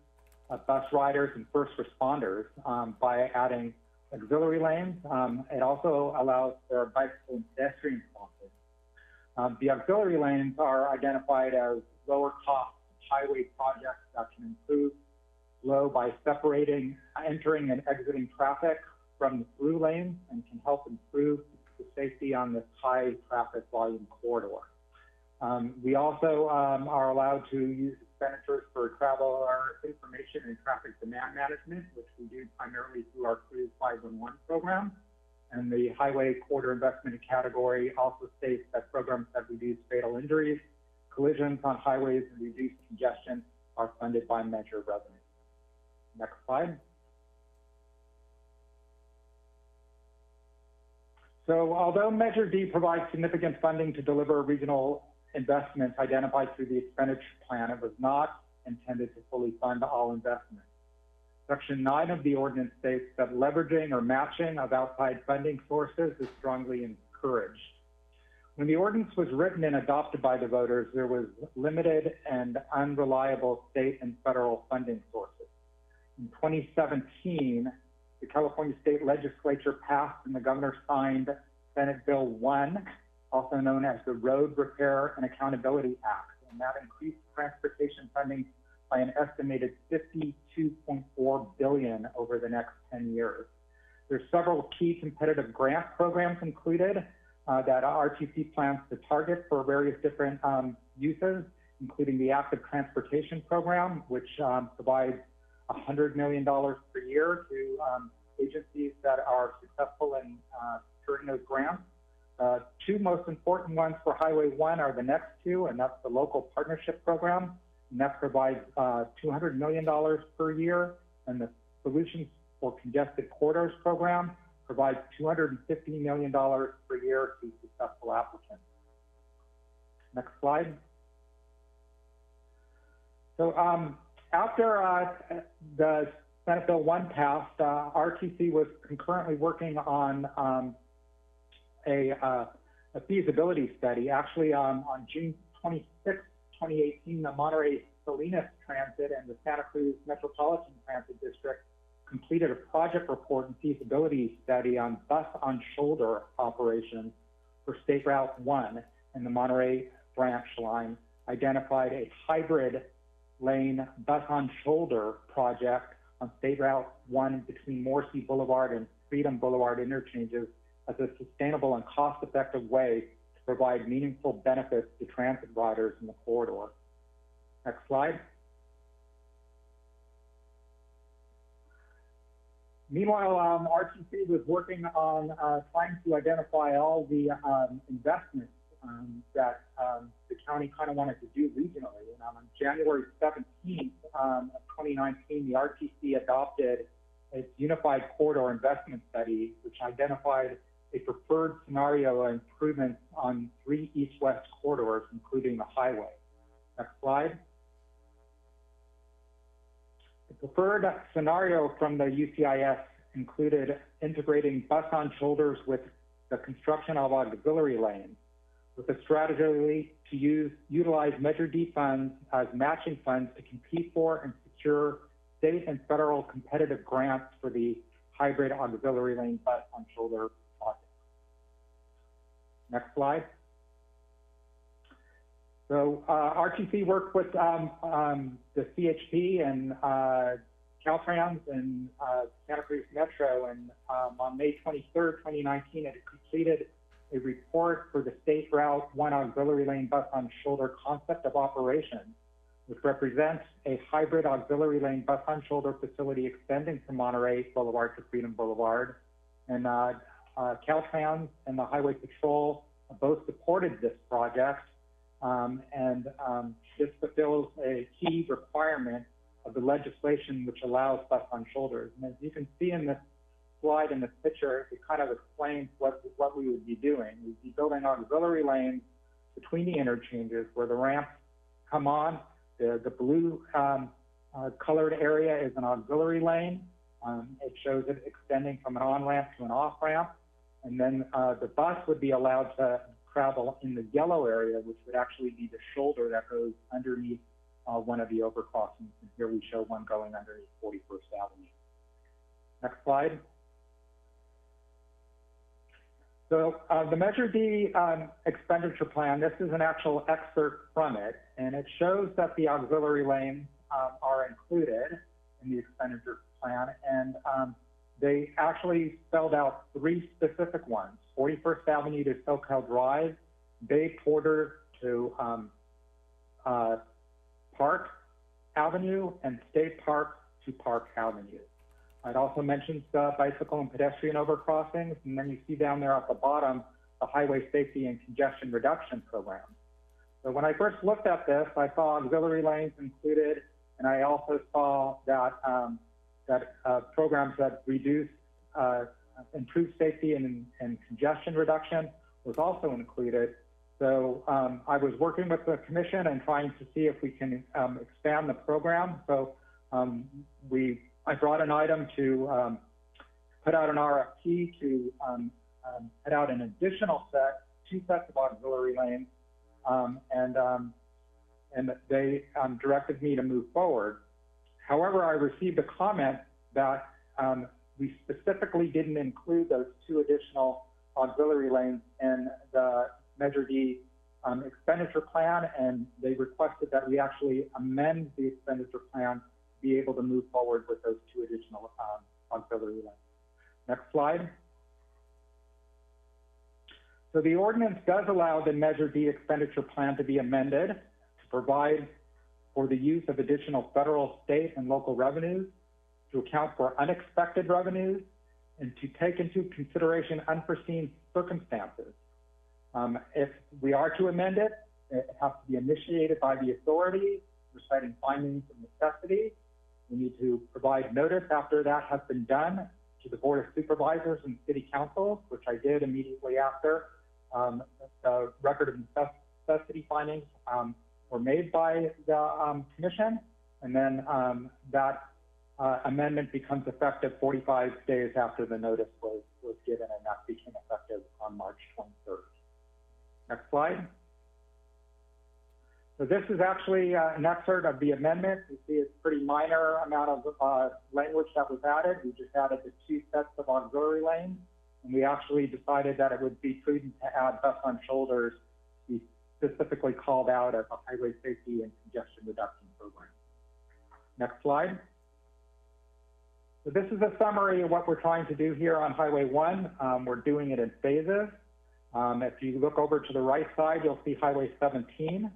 uh, bus riders, and first responders um, by adding auxiliary lanes. Um, it also allows for bicycle and pedestrian crossings. Um, the auxiliary lanes are identified as lower cost highway projects that can improve flow by separating entering and exiting traffic from the through lanes and can help improve the safety on this high traffic volume corridor. Um, we also um, are allowed to use expenditures for traveler information and traffic demand management, which we do primarily through our Cruz 511 program. And the highway quarter investment category also states that programs that reduce fatal injuries, collisions on highways, and reduce congestion are funded by measure revenue. Next slide. So although Measure D provides significant funding to deliver regional investments identified through the expenditure plan, it was not intended to fully fund all investments. Section 9 of the ordinance states that leveraging or matching of outside funding sources is strongly encouraged. When the ordinance was written and adopted by the voters, there was limited and unreliable state and federal funding sources. In 2017, the California State Legislature passed and the governor signed Senate Bill 1, also known as the Road Repair and Accountability Act, and that increased transportation funding by an estimated 52.4 billion over the next 10 years. There's several key competitive grant programs included uh, that RTC plans to target for various different um, uses, including the Active Transportation Program, which um, provides $100 million per year to um, agencies that are successful in uh, securing those grants. Uh, two most important ones for Highway 1 are the next two, and that's the Local Partnership Program, and that provides uh, $200 million per year, and the Solutions for Congested Corridors Program provides $250 million per year to successful applicants. Next slide. So um, after uh, the Senate Bill 1 passed, uh, RTC was concurrently working on um, a, uh, a, feasibility study. Actually, um, on June 26, 2018, the Monterey Salinas Transit and the Santa Cruz Metropolitan Transit District completed a project report and feasibility study on bus on shoulder operations for State Route 1 and the Monterey branch line, identified a hybrid lane bus on shoulder project on State Route 1 between Morrissey Boulevard and Freedom Boulevard interchanges as a sustainable and cost-effective way to provide meaningful benefits to transit riders in the corridor. Next slide. Meanwhile, um, RTC was working on uh, trying to identify all the um, investments um, that um, the county kind of wanted to do regionally. And on January 17th um, of 2019, the RTC adopted its Unified Corridor Investment Study, which identified a preferred scenario of improvements on three east-west corridors, including the highway. Next slide. The preferred scenario from the UCIS included integrating bus on shoulders with the construction of auxiliary lanes with a strategy to use utilize Measure D funds as matching funds to compete for and secure state and federal competitive grants for the hybrid auxiliary lane bus on shoulder. Next slide. So uh, RTC worked with um, um, the CHP and uh, Caltrans and uh, Santa Cruz Metro, and um, on May 23rd, 2019, it completed a report for the State Route 1 Auxiliary Lane Bus on Shoulder Concept of Operation, which represents a hybrid auxiliary lane bus on shoulder facility extending from Monterey Boulevard to Freedom Boulevard. And uh, uh, Caltrans and the Highway Patrol both supported this project, um, and um, this fulfills a key requirement of the legislation which allows bus on shoulders. And as you can see in this slide in this picture, it kind of explains what, what we would be doing. We'd be building auxiliary lanes between the interchanges where the ramps come on. The, the blue um, uh, colored area is an auxiliary lane. Um, it shows it extending from an on-ramp to an off-ramp. And then uh, the bus would be allowed to travel in the yellow area, which would actually be the shoulder that goes underneath uh, one of the overcrossings. And here we show one going underneath 41st Avenue. Next slide. So uh, the Measure D um, expenditure plan, this is an actual excerpt from it, and it shows that the auxiliary lanes um, are included in the expenditure plan, and um, they actually spelled out three specific ones, 41st Avenue to Soquel Drive, Bay Porter to um, uh, Park Avenue, and State Park to Park Avenue. I'd also mentioned uh, bicycle and pedestrian overcrossings, and then you see down there at the bottom the highway safety and congestion reduction program. So when I first looked at this, I saw auxiliary lanes included, and I also saw that um, that uh, programs that reduce, uh, improve safety and, and congestion reduction was also included. So um, I was working with the commission and trying to see if we can um, expand the program. So um, we I brought an item to um, put out an RFP to um, um, put out an additional set, two sets of auxiliary lanes, and and they directed me to move forward. However, I received a comment that we specifically didn't include those two additional auxiliary lanes in the Measure D um, expenditure plan, and they requested that we actually amend the expenditure plan to be able to move forward with those two additional um, auxiliary lanes. Next slide. So the ordinance does allow the Measure D expenditure plan to be amended to provide for the use of additional federal, state, and local revenues to account for unexpected revenues and to take into consideration unforeseen circumstances. Um, if we are to amend it, it has to be initiated by the authority, reciting findings of necessity, we need to provide notice after that has been done to the Board of Supervisors and City Council, which I did immediately after. Um, the record of necessity findings um, were made by the um, Commission, and then um, that uh, amendment becomes effective 45 days after the notice was, was given, and that became effective on March 23rd. Next slide. So this is actually uh, an excerpt of the amendment. You see it's a pretty minor amount of uh, language that was added. We just added the two sets of auxiliary lanes. And we actually decided that it would be prudent to add bus on shoulders, specifically called out as a highway safety and congestion reduction program. Next slide. So this is a summary of what we're trying to do here on Highway 1. Um, we're doing it in phases. Um, if you look over to the right side, you'll see Highway 17.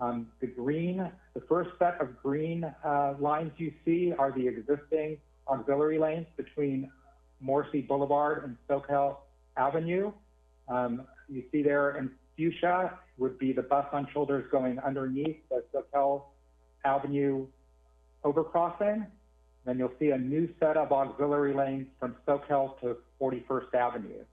Um, the green, the first set of green uh, lines you see are the existing auxiliary lanes between Morrissey Boulevard and Soquel Avenue. Um, you see there in fuchsia would be the bus on shoulders going underneath the Soquel Avenue overcrossing. Then you'll see a new set of auxiliary lanes from Soquel to 41st Avenue.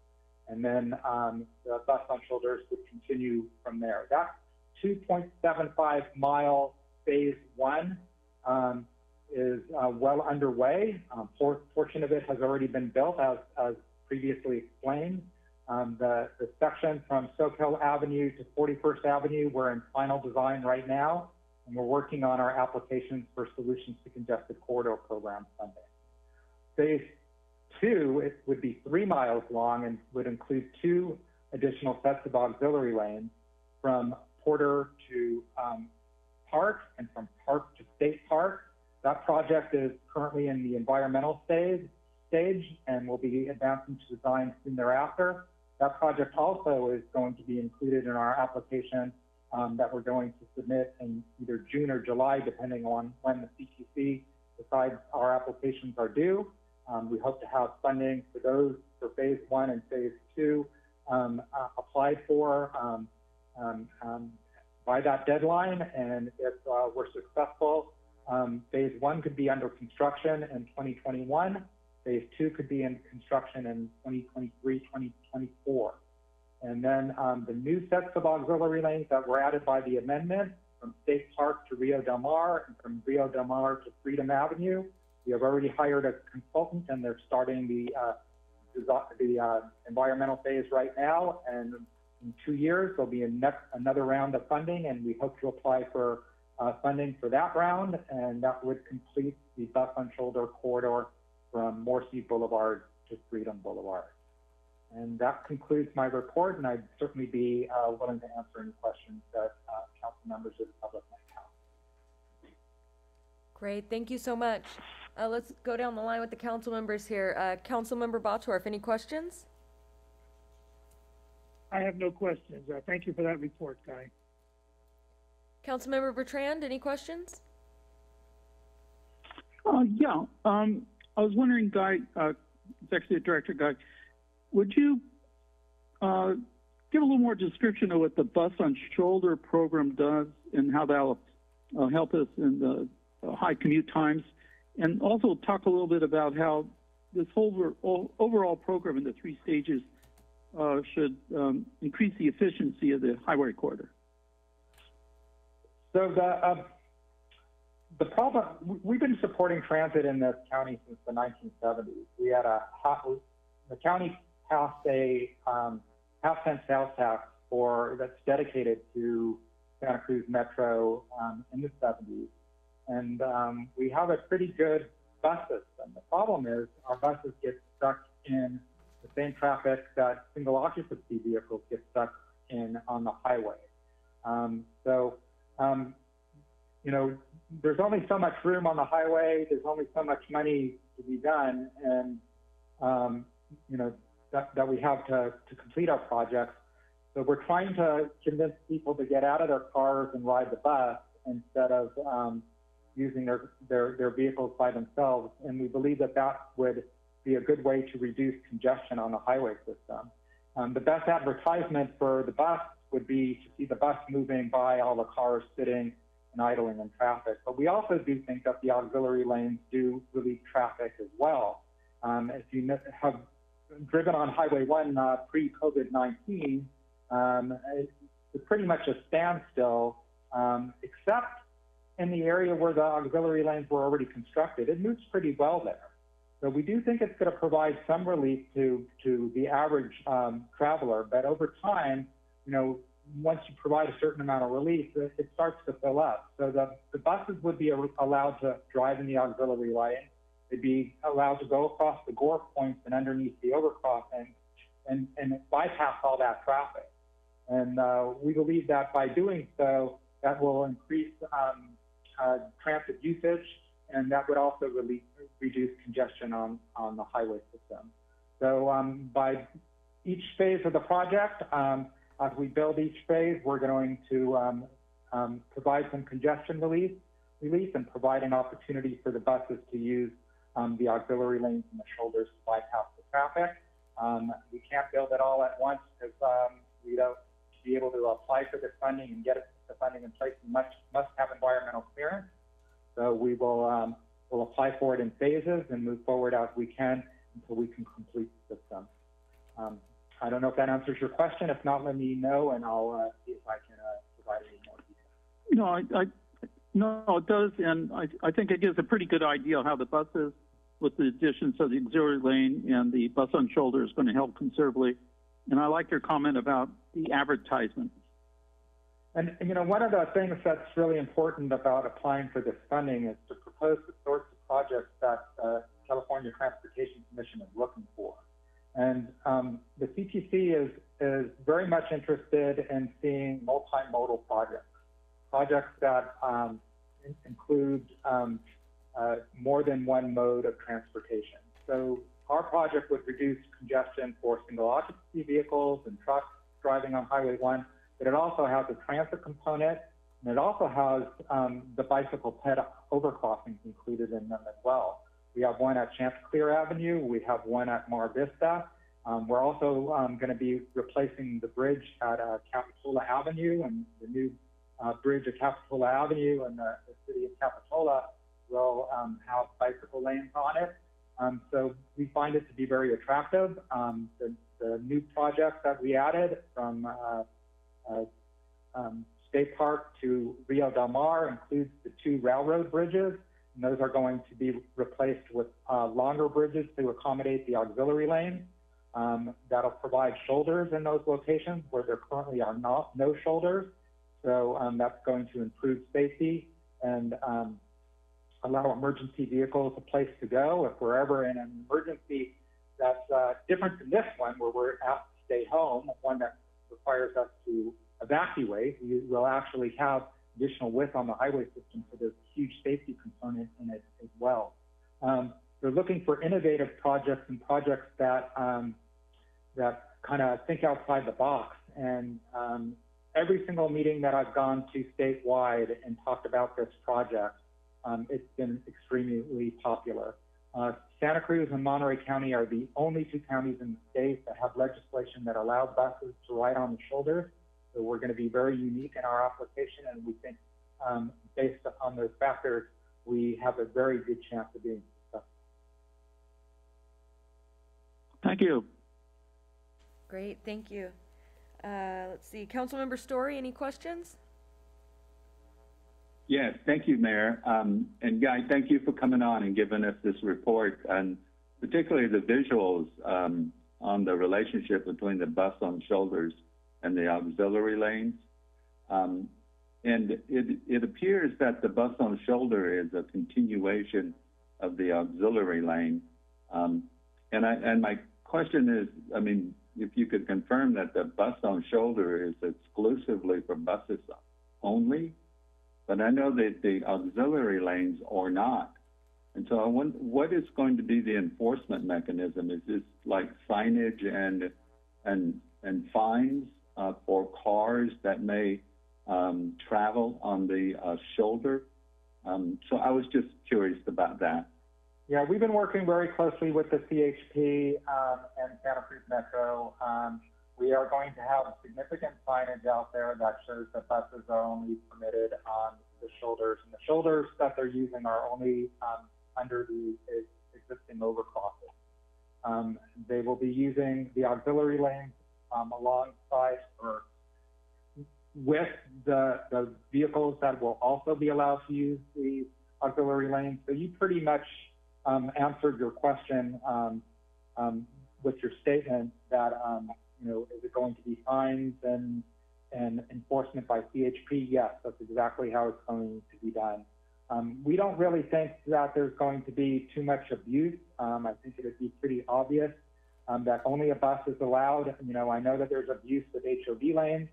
And then um, the bus on shoulders would continue from there. That 2.75 mile phase one um, is uh, well underway. Um, por- portion of it has already been built, as, as previously explained. Um, the, the section from Soquel Avenue to 41st Avenue, we're in final design right now, and we're working on our applications for Solutions to Congested Corridor Program funding. Phase two, it would be three miles long and would include two additional sets of auxiliary lanes from Porter to um, Park and from Park to State Park. That project is currently in the environmental stage, stage and will be advancing to design soon thereafter. That project also is going to be included in our application um, that we're going to submit in either June or July, depending on when the CTC decides our applications are due. Um, we hope to have funding for those for phase one and phase two um, uh, applied for um, um, um, by that deadline. And if uh, we're successful, phase one could be under construction in 2021. Phase two could be in construction in 2023, 2024. And then um, the new sets of auxiliary lanes that were added by the amendment from State Park to Rio Del Mar and from Rio Del Mar to Freedom Avenue. We have already hired a consultant and they're starting the, uh, the uh, environmental phase right now. And in two years, there'll be another round of funding and we hope to apply for uh, funding for that round. And that would complete the bus on shoulder corridor from Morrissey Boulevard to Freedom Boulevard. And that concludes my report, and I'd certainly be uh, willing to answer any questions that uh, council members of the public might have. Great, thank you so much. Uh, let's go down the line with the council members here. Uh, Councilmember Bottorff, any questions? I have no questions. Uh, thank you for that report, Guy. Councilmember Bertrand, any questions? Uh, yeah, um, I was wondering, Guy, uh, Executive Director Guy, would you uh, give a little more description of what the Bus on Shoulder program does and how that'll uh, help us in the uh, high commute times? And also talk a little bit about how this whole over, overall program in the three stages uh, should um, increase the efficiency of the highway corridor. So the uh, the problem we've been supporting transit in this county since the 1970s. We had a the county passed a um, half cent sales tax for that's dedicated to Santa Cruz Metro um, in the 70s, and um, we have a pretty good bus system. The problem is our buses get stuck in the same traffic that single occupancy vehicles get stuck in on the highway. Um, so, um, you know, there's only so much room on the highway. There's only so much money to be done, and um, you know that, that we have to, to complete our projects. So we're trying to convince people to get out of their cars and ride the bus instead of um, using their, their, their vehicles by themselves. And we believe that that would be a good way to reduce congestion on the highway system. Um, the best advertisement for the bus would be to see the bus moving by all the cars sitting and idling in traffic. But we also do think that the auxiliary lanes do relieve traffic as well. Um, if you have driven on Highway 1 uh, pre-COVID-19, um, it's pretty much a standstill, um, except in the area where the auxiliary lanes were already constructed. It moves pretty well there. So we do think it's going to provide some relief to, to the average um, traveler, but over time, you know, once you provide a certain amount of relief, it, it starts to fill up. So the, the buses would be allowed to drive in the auxiliary lane. They'd be allowed to go across the gore points and underneath the overcrossing and, and bypass all that traffic. And uh, we believe that by doing so, that will increase um, uh, transit usage, and that would also really reduce congestion on, on the highway system. So um, by each phase of the project, um, as we build each phase, we're going to um, um, provide some congestion relief, and provide an opportunity for the buses to use um, the auxiliary lanes and the shoulders to bypass the traffic. We can't build it all at once because we don't be able to apply for this funding and get the funding in place. We must, must have environmental clearance. So we will we'll apply for it in phases and move forward as we can until we can complete the system. Um, I don't know if that answers your question. If not, let me know and I'll uh, see if I can uh, provide any more details. No, I, I, no, it does, and I, I think it gives a pretty good idea how the bus is with the additions of the auxiliary lane and the bus on shoulder is going to help considerably. And I like your comment about the advertisement. And, and, you know, one of the things that's really important about applying for this funding is to propose the sorts of projects that uh, California Transportation Commission is looking for. And um, the CTC is, is very much interested in seeing multimodal projects, projects that um, in- include um, uh, more than one mode of transportation. So our project would reduce congestion for single occupancy vehicles and trucks driving on Highway 1, but it also has a transit component, and it also has um, the bicycle ped overcrossings included in them as well. We have one at Chanticleer Avenue. We have one at Mar Vista. Um, we're also um, going to be replacing the bridge at uh, Capitola Avenue, and the new uh, bridge at Capitola Avenue and the, the city of Capitola will um, have bicycle lanes on it. Um, so we find it to be very attractive. Um, the, the new project that we added from uh, uh, um, State Park to Rio Del Mar includes the two railroad bridges, and those are going to be replaced with uh, longer bridges to accommodate the auxiliary lane. Um, that'll provide shoulders in those locations where there currently are not no shoulders. So um, that's going to improve safety and um, allow emergency vehicles a place to go. If we're ever in an emergency that's uh, different than this one, where we're asked to stay home, one that requires us to evacuate, we will actually have additional width on the highway system, so there's a huge safety component in it as well. Um, they're looking for innovative projects and projects that um, that kind of think outside the box. And um, every single meeting that I've gone to statewide and talked about this project, um, it's been extremely popular. Uh, Santa Cruz and Monterey County are the only two counties in the state that have legislation that allow buses to ride on the shoulders. So we're going to be very unique in our application, and we think, um, based upon those factors, we have a very good chance of being successful. Thank you. Great, thank you. Uh, let's see, Councilmember Storey, any questions? Yes, thank you, Mayor. Um, and Guy, thank you for coming on and giving us this report, and particularly the visuals um, on the relationship between the bus on shoulders and the auxiliary lanes. Um, and it, it appears that the bus on shoulder is a continuation of the auxiliary lane. Um, and, I, and my question is, I mean, if you could confirm that the bus on shoulder is exclusively for buses only, but I know that the auxiliary lanes are not. And so I wonder, what is going to be the enforcement mechanism? Is this like signage and, and, and fines uh, for cars that may um, travel on the uh, shoulder? Um, so I was just curious about that. Yeah, we've been working very closely with the CHP um, and Santa Cruz Metro. Um, we are going to have significant signage out there that shows that buses are only permitted on the shoulders, and the shoulders that they're using are only um, under the existing overcrosses. Um, they will be using the auxiliary lanes um, alongside or with the, the vehicles that will also be allowed to use the auxiliary lanes. So you pretty much um, answered your question um, um, with your statement that um, you know is it going to be fines and and enforcement by CHP, yes, that's exactly how it's going to be done. Um, we don't really think that there's going to be too much abuse. Um, I think it would be pretty obvious um, that only a bus is allowed. You know, I know that there's abuse with HOV lanes.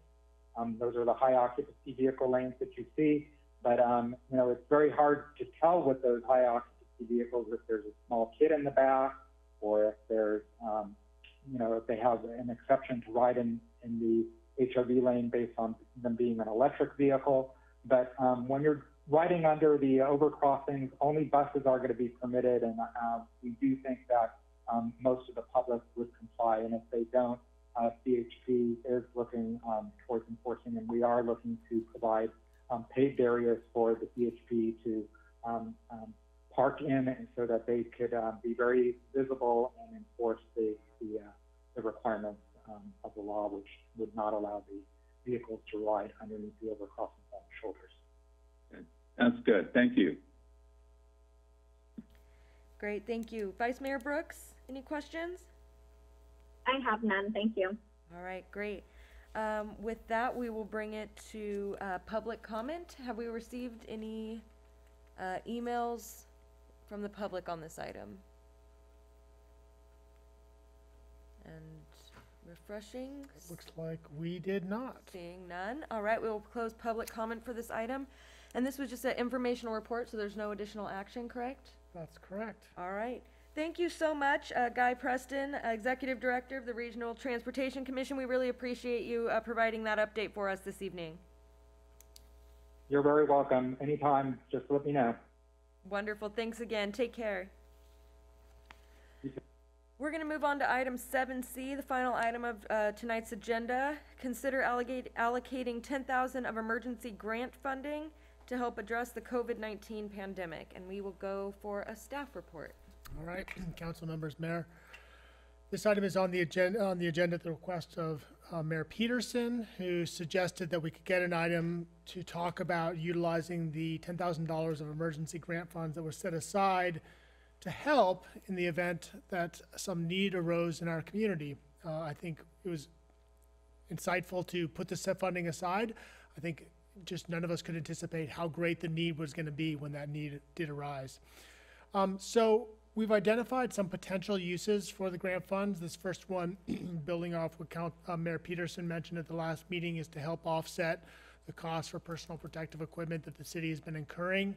Um, those are the high occupancy vehicle lanes that you see. But, um, you know, it's very hard to tell with those high occupancy vehicles if there's a small kid in the back or if there's, um, you know, if they have an exception to ride in, in the HOV lane based on them being an electric vehicle. But um, when you're riding under the overcrossings, only buses are going to be permitted. And uh, we do think that um, most of the public would comply. And if they don't, uh, CHP is looking um, towards enforcing, and we are looking to provide um, paved areas for the CHP to um, um, park in, and so that they could um, be very visible and enforce the the, uh, the requirements um, of the law, which would not allow the vehicles to ride underneath the overcrossing on the shoulders. That's good. Thank you. Great, thank you. Vice Mayor Brooks, any questions? I have none, thank you. All right, great. Um, with that, we will bring it to, uh, public comment. Have we received any, uh, emails from the public on this item? And refreshing, Looks like we did not. seeing none. All right, we will close public comment for this item. And this was just an informational report, so there's no additional action, correct? That's correct. All right. Thank you so much, uh, Guy Preston, uh, Executive Director of the Regional Transportation Commission. We really appreciate you uh, providing that update for us this evening. You're very welcome. Anytime, just let me know. Wonderful. Thanks again. Take care. We're going to move on to item 7C, the final item of uh, tonight's agenda. Consider allocate, allocating 10,000 of emergency grant funding to help address the COVID-19 pandemic. And we will go for a staff report. All right, council members, mayor. This item is on the agenda, on the agenda at the request of uh, Mayor Petersen, who suggested that we could get an item to talk about utilizing the ten thousand dollars of emergency grant funds that were set aside to help in the event that some need arose in our community. Uh, I think it was insightful to put this set funding aside. I think just none of us could anticipate how great the need was gonna be when that need did arise. Um, so we've identified some potential uses for the grant funds. This first one, building off what Count, uh, Mayor Petersen mentioned at the last meeting, is to help offset the cost for personal protective equipment that the city has been incurring.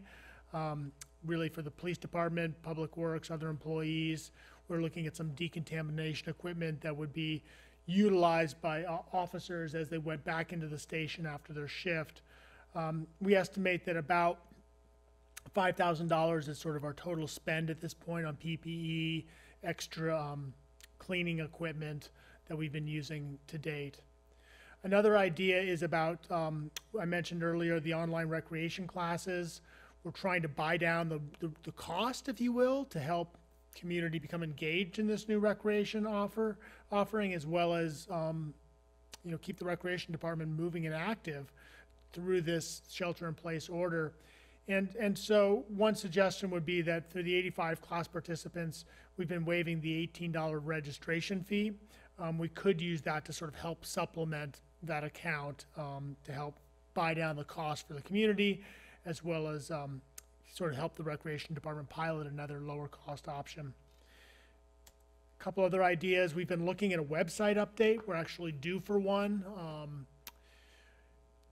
Um, really for the police department, public works, other employees. We're looking at some decontamination equipment that would be utilized by uh, officers as they went back into the station after their shift. Um, we estimate that about five thousand dollars is sort of our total spend at this point on PPE, extra um, cleaning equipment that we've been using to date. Another idea is about, um, I mentioned earlier, the online recreation classes. We're trying to buy down the, the, the cost, if you will, to help community become engaged in this new recreation offer, offering, as well as, um, you know, keep the recreation department moving and active through this shelter-in-place order. And, and so one suggestion would be that for the 85 class participants, we've been waiving the $18 registration fee. Um, we could use that to sort of help supplement that account um, to help buy down the cost for the community, as well as um, sort of help the recreation department pilot another lower cost option. A couple other ideas. We've been looking at a website update. We're actually due for one.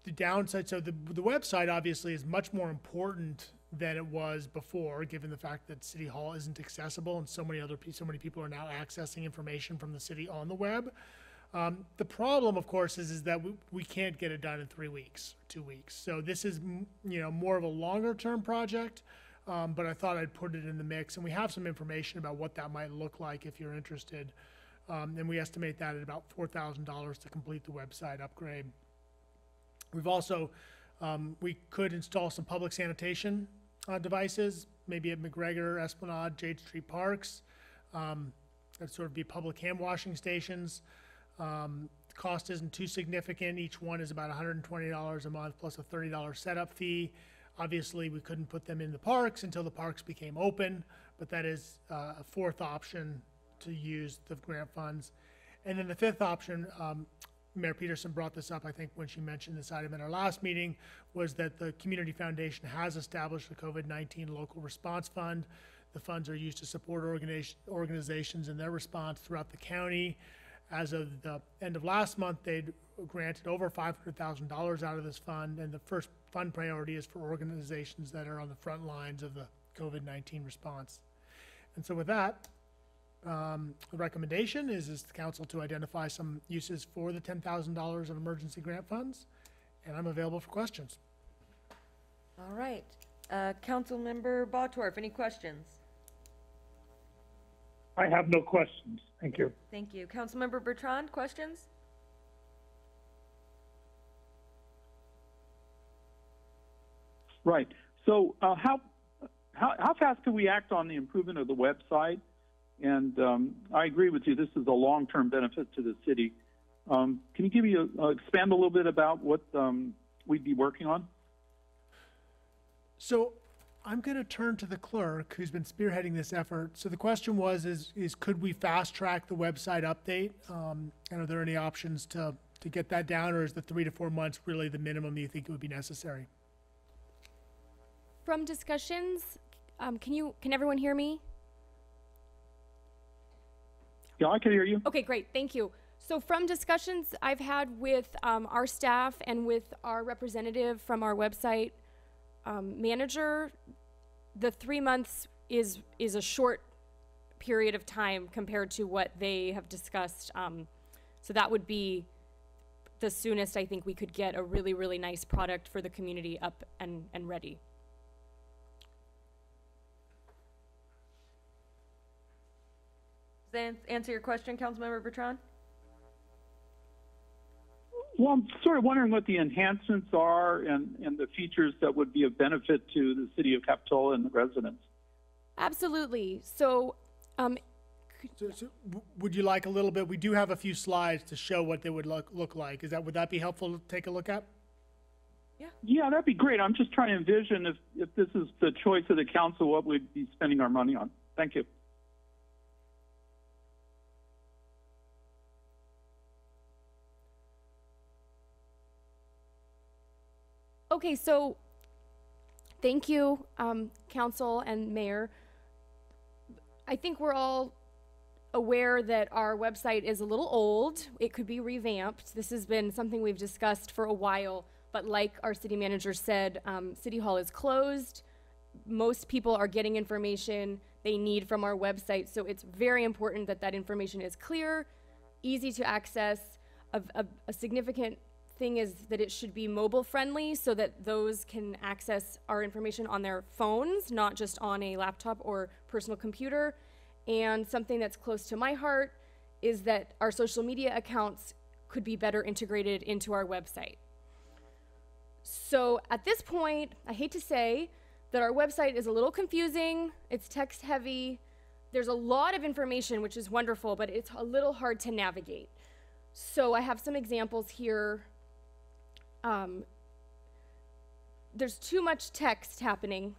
The downside, so the, the website obviously is much more important than it was before, given the fact that City Hall isn't accessible and so many other, so many people are now accessing information from the city on the web. Um, the problem, of course, is, is that we, we can't get it done in three weeks, two weeks. So this is, you know, more of a longer term project. Um, but I thought I'd put it in the mix and we have some information about what that might look like if you're interested. Um, and we estimate that at about four thousand dollars to complete the website upgrade. We've also, um, we could install some public sanitation, uh, devices, maybe at McGregor, Esplanade, Jade Street Parks. Um, that'd sort of be public hand washing stations. Um, the cost isn't too significant. Each one is about hundred and twenty dollars a month plus a thirty dollar setup fee. Obviously, we couldn't put them in the parks until the parks became open, but that is, uh, a fourth option to use the grant funds. And then the fifth option, um, Mayor Petersen brought this up, I think, when she mentioned this item in our last meeting, was that the Community Foundation has established the COVID-19 local response fund. The funds are used to support organization, organizations in their response throughout the county. As of the end of last month, they'd granted over $500,000 out of this fund, and the first fund priority is for organizations that are on the front lines of the COVID-19 response. And so with that, um, the recommendation is, is the council to identify some uses for the ten thousand dollars of emergency grant funds, and I'm available for questions. All right. Uh, Councilmember Bottorff, any questions? I have no questions. Thank you. Thank you. Councilmember Bertrand, questions? Right. So uh, how, how how fast can we act on the improvement of the website? And um, I agree with you. This is a long-term benefit to the city. Um, can you give me a, uh, expand a little bit about what um, we'd be working on? So I'm going to turn to the clerk who's been spearheading this effort. So the question was, is, is could we fast track the website update? Um, and are there any options to, to get that down, or is the three to four months really the minimum you think it would be necessary? From discussions, um, can you, can everyone hear me? Yeah, I can hear you. Okay, great, thank you. So from discussions I've had with um, our staff and with our representative from our website um, manager, the three months is is a short period of time compared to what they have discussed. Um, so that would be the soonest I think we could get a really really nice product for the community up and and ready. Does that ans- answer your question, Councilmember Bertrand? Well, I'm sort of wondering what the enhancements are and, and the features that would be of benefit to the city of Capitola and the residents. Absolutely. So um, So, so w- would you like a little bit? We do have a few slides to show what they would look, look like. Is that, would that be helpful to take a look at? Yeah. Yeah, that'd be great. I'm just trying to envision if, if this is the choice of the council, what we'd be spending our money on. Thank you. Okay, so thank you, um, council and mayor. I think we're all aware that our website is a little old. It could be revamped. This has been something we've discussed for a while, but like our city manager said, um, City Hall is closed. Most people are getting information they need from our website, so it's very important that that information is clear, easy to access. A, a, a significant thing is that it should be mobile friendly so that those can access our information on their phones, not just on a laptop or personal computer. And something that's close to my heart is that our social media accounts could be better integrated into our website. So at this point, I hate to say that our website is a little confusing, it's text heavy, there's a lot of information, which is wonderful, but it's a little hard to navigate. So I have some examples here. Um, there's too much text happening.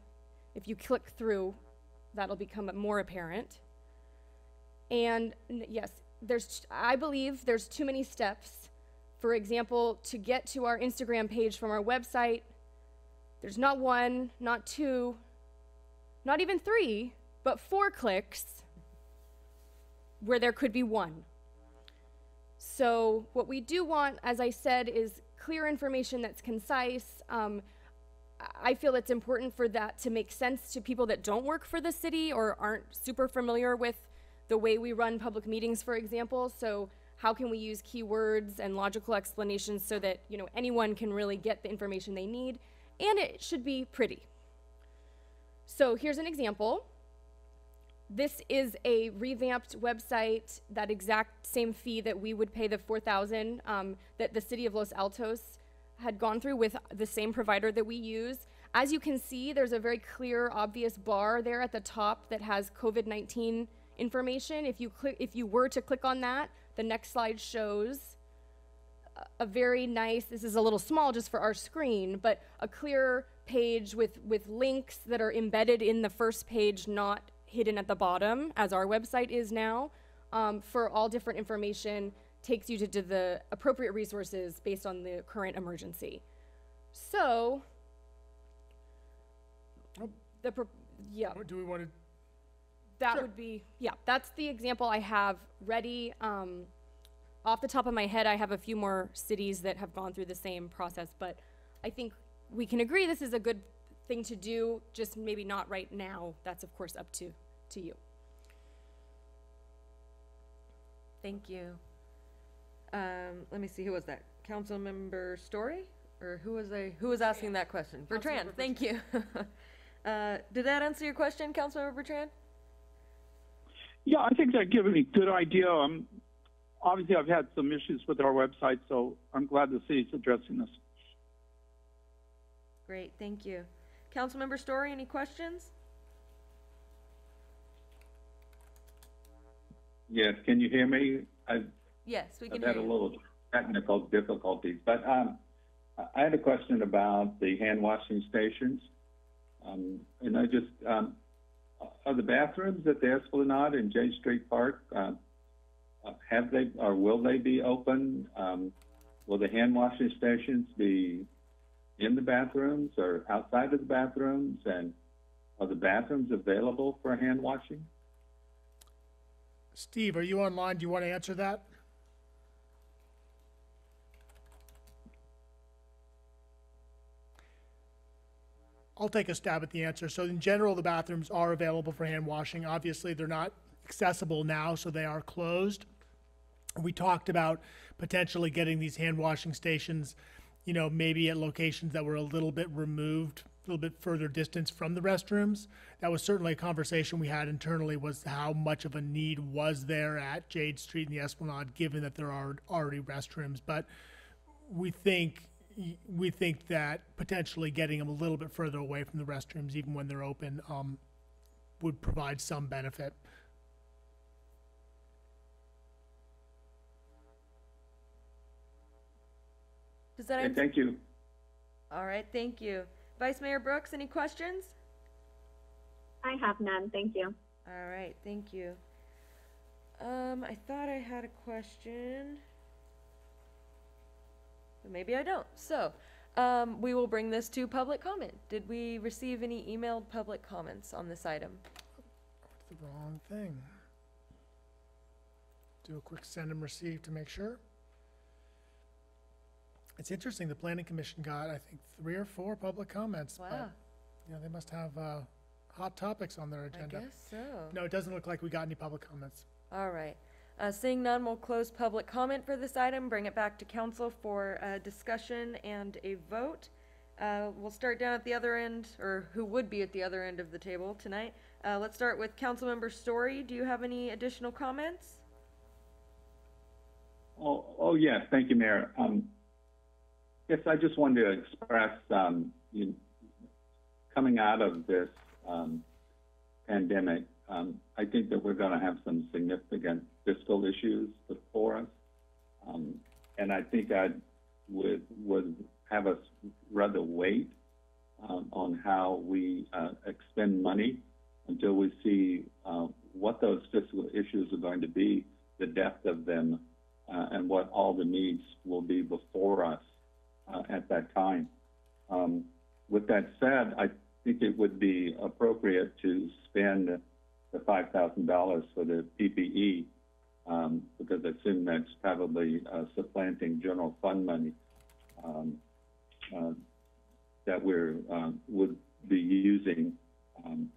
If you click through, that'll become more apparent. And yes, there's, I believe there's too many steps. For example, to get to our Instagram page from our website, there's not one, not two, not even three, but four clicks where there could be one. So, what we do want, as I said, is clear information that's concise. Um, I feel it's important for that to make sense to people that don't work for the city or aren't super familiar with the way we run public meetings, for example. So, how can we use keywords and logical explanations so that you know anyone can really get the information they need? And it should be pretty. So, here's an example. This is a revamped website, that exact same fee that we would pay the 4000 um, that the city of Los Altos had gone through with the same provider that we use. As you can see, there's a very clear, obvious bar there at the top that has COVID-19 information. If you click, if you were to click on that, the next slide shows a very nice, this is a little small just for our screen, but a clear page with, with links that are embedded in the first page, not hidden at the bottom, as our website is now, um, for all different information takes you to, to the appropriate resources based on the current emergency. So, the, pro- yeah, Do we want to, that Sure. would be, yeah, that's the example I have ready. Um, off the top of my head, I have a few more cities that have gone through the same process, but I think we can agree this is a good thing to do, just maybe not right now. That's of course up to, to you. Thank you. Um, let me see, who was that? Councilmember Storey? Or who was I, who was asking that question? Bertrand, thank you. Uh, did that answer your question, Councilmember Bertrand? Yeah, I think that gives me a good idea. Um, obviously, I've had some issues with our website, so I'm glad the city's addressing this. Great, thank you. Councilmember Storey, any questions? Yes, can you hear me? I, Yes, we can I've had hear a little technical difficulties, but um, I- had a question about the hand washing stations. Um, and I just, um, are the bathrooms at the Esplanade in Jade Street Park, uh, uh, have they, or will they be open? Um, will the hand washing stations be in the bathrooms or outside of the bathrooms? And are the bathrooms available for hand washing? Steve, are you online? Do you want to answer that? I'll take a stab at the answer. So in general, the bathrooms are available for hand washing. Obviously, they're not accessible now, so they are closed. We talked about potentially getting these hand washing stations, you know, maybe at locations that were a little bit removed, a little bit further distance from the restrooms. That was certainly a conversation we had internally was how much of a need was there at Jade Street and the Esplanade, given that there are already restrooms. But we think we think that potentially getting them a little bit further away from the restrooms, even when they're open, um, would provide some benefit. Does that Okay, answer? thank you. All right, thank you. Vice Mayor Brooks, any questions? I have none. Thank you. All right, thank you. Um, I thought I had a question. But maybe I don't. So, um, we will bring this to public comment. Did we receive any emailed public comments on this item? the wrong thing. Do a quick send and receive to make sure. It's interesting, the planning commission got, I think, three or four public comments. but, Wow, You know, they must have, uh, hot topics on their I agenda. guess so. No, it doesn't look like we got any public comments. All right. Uh, seeing none, we'll close public comment for this item, bring it back to council for a discussion and a vote. Uh, we'll start down at the other end, or who would be at the other end of the table tonight. Uh, let's start with Councilmember Storey. Do you have any additional comments? Oh, oh, yes, thank you, Mayor. Um, yes, I just wanted to express, um, you, coming out of this, um, pandemic, um, I think that we're gonna have some significant fiscal issues before us. Um, and I think I would, would have us rather wait, um, on how we, uh, expend money until we see, uh, what those fiscal issues are going to be, the depth of them, uh, and what all the needs will be before us uh, at that time. Um, with that said, I think it would be appropriate to spend the five thousand dollars for the PPE um, because I assume that's probably uh, supplanting general fund money um, uh, that we're um, would be using, um,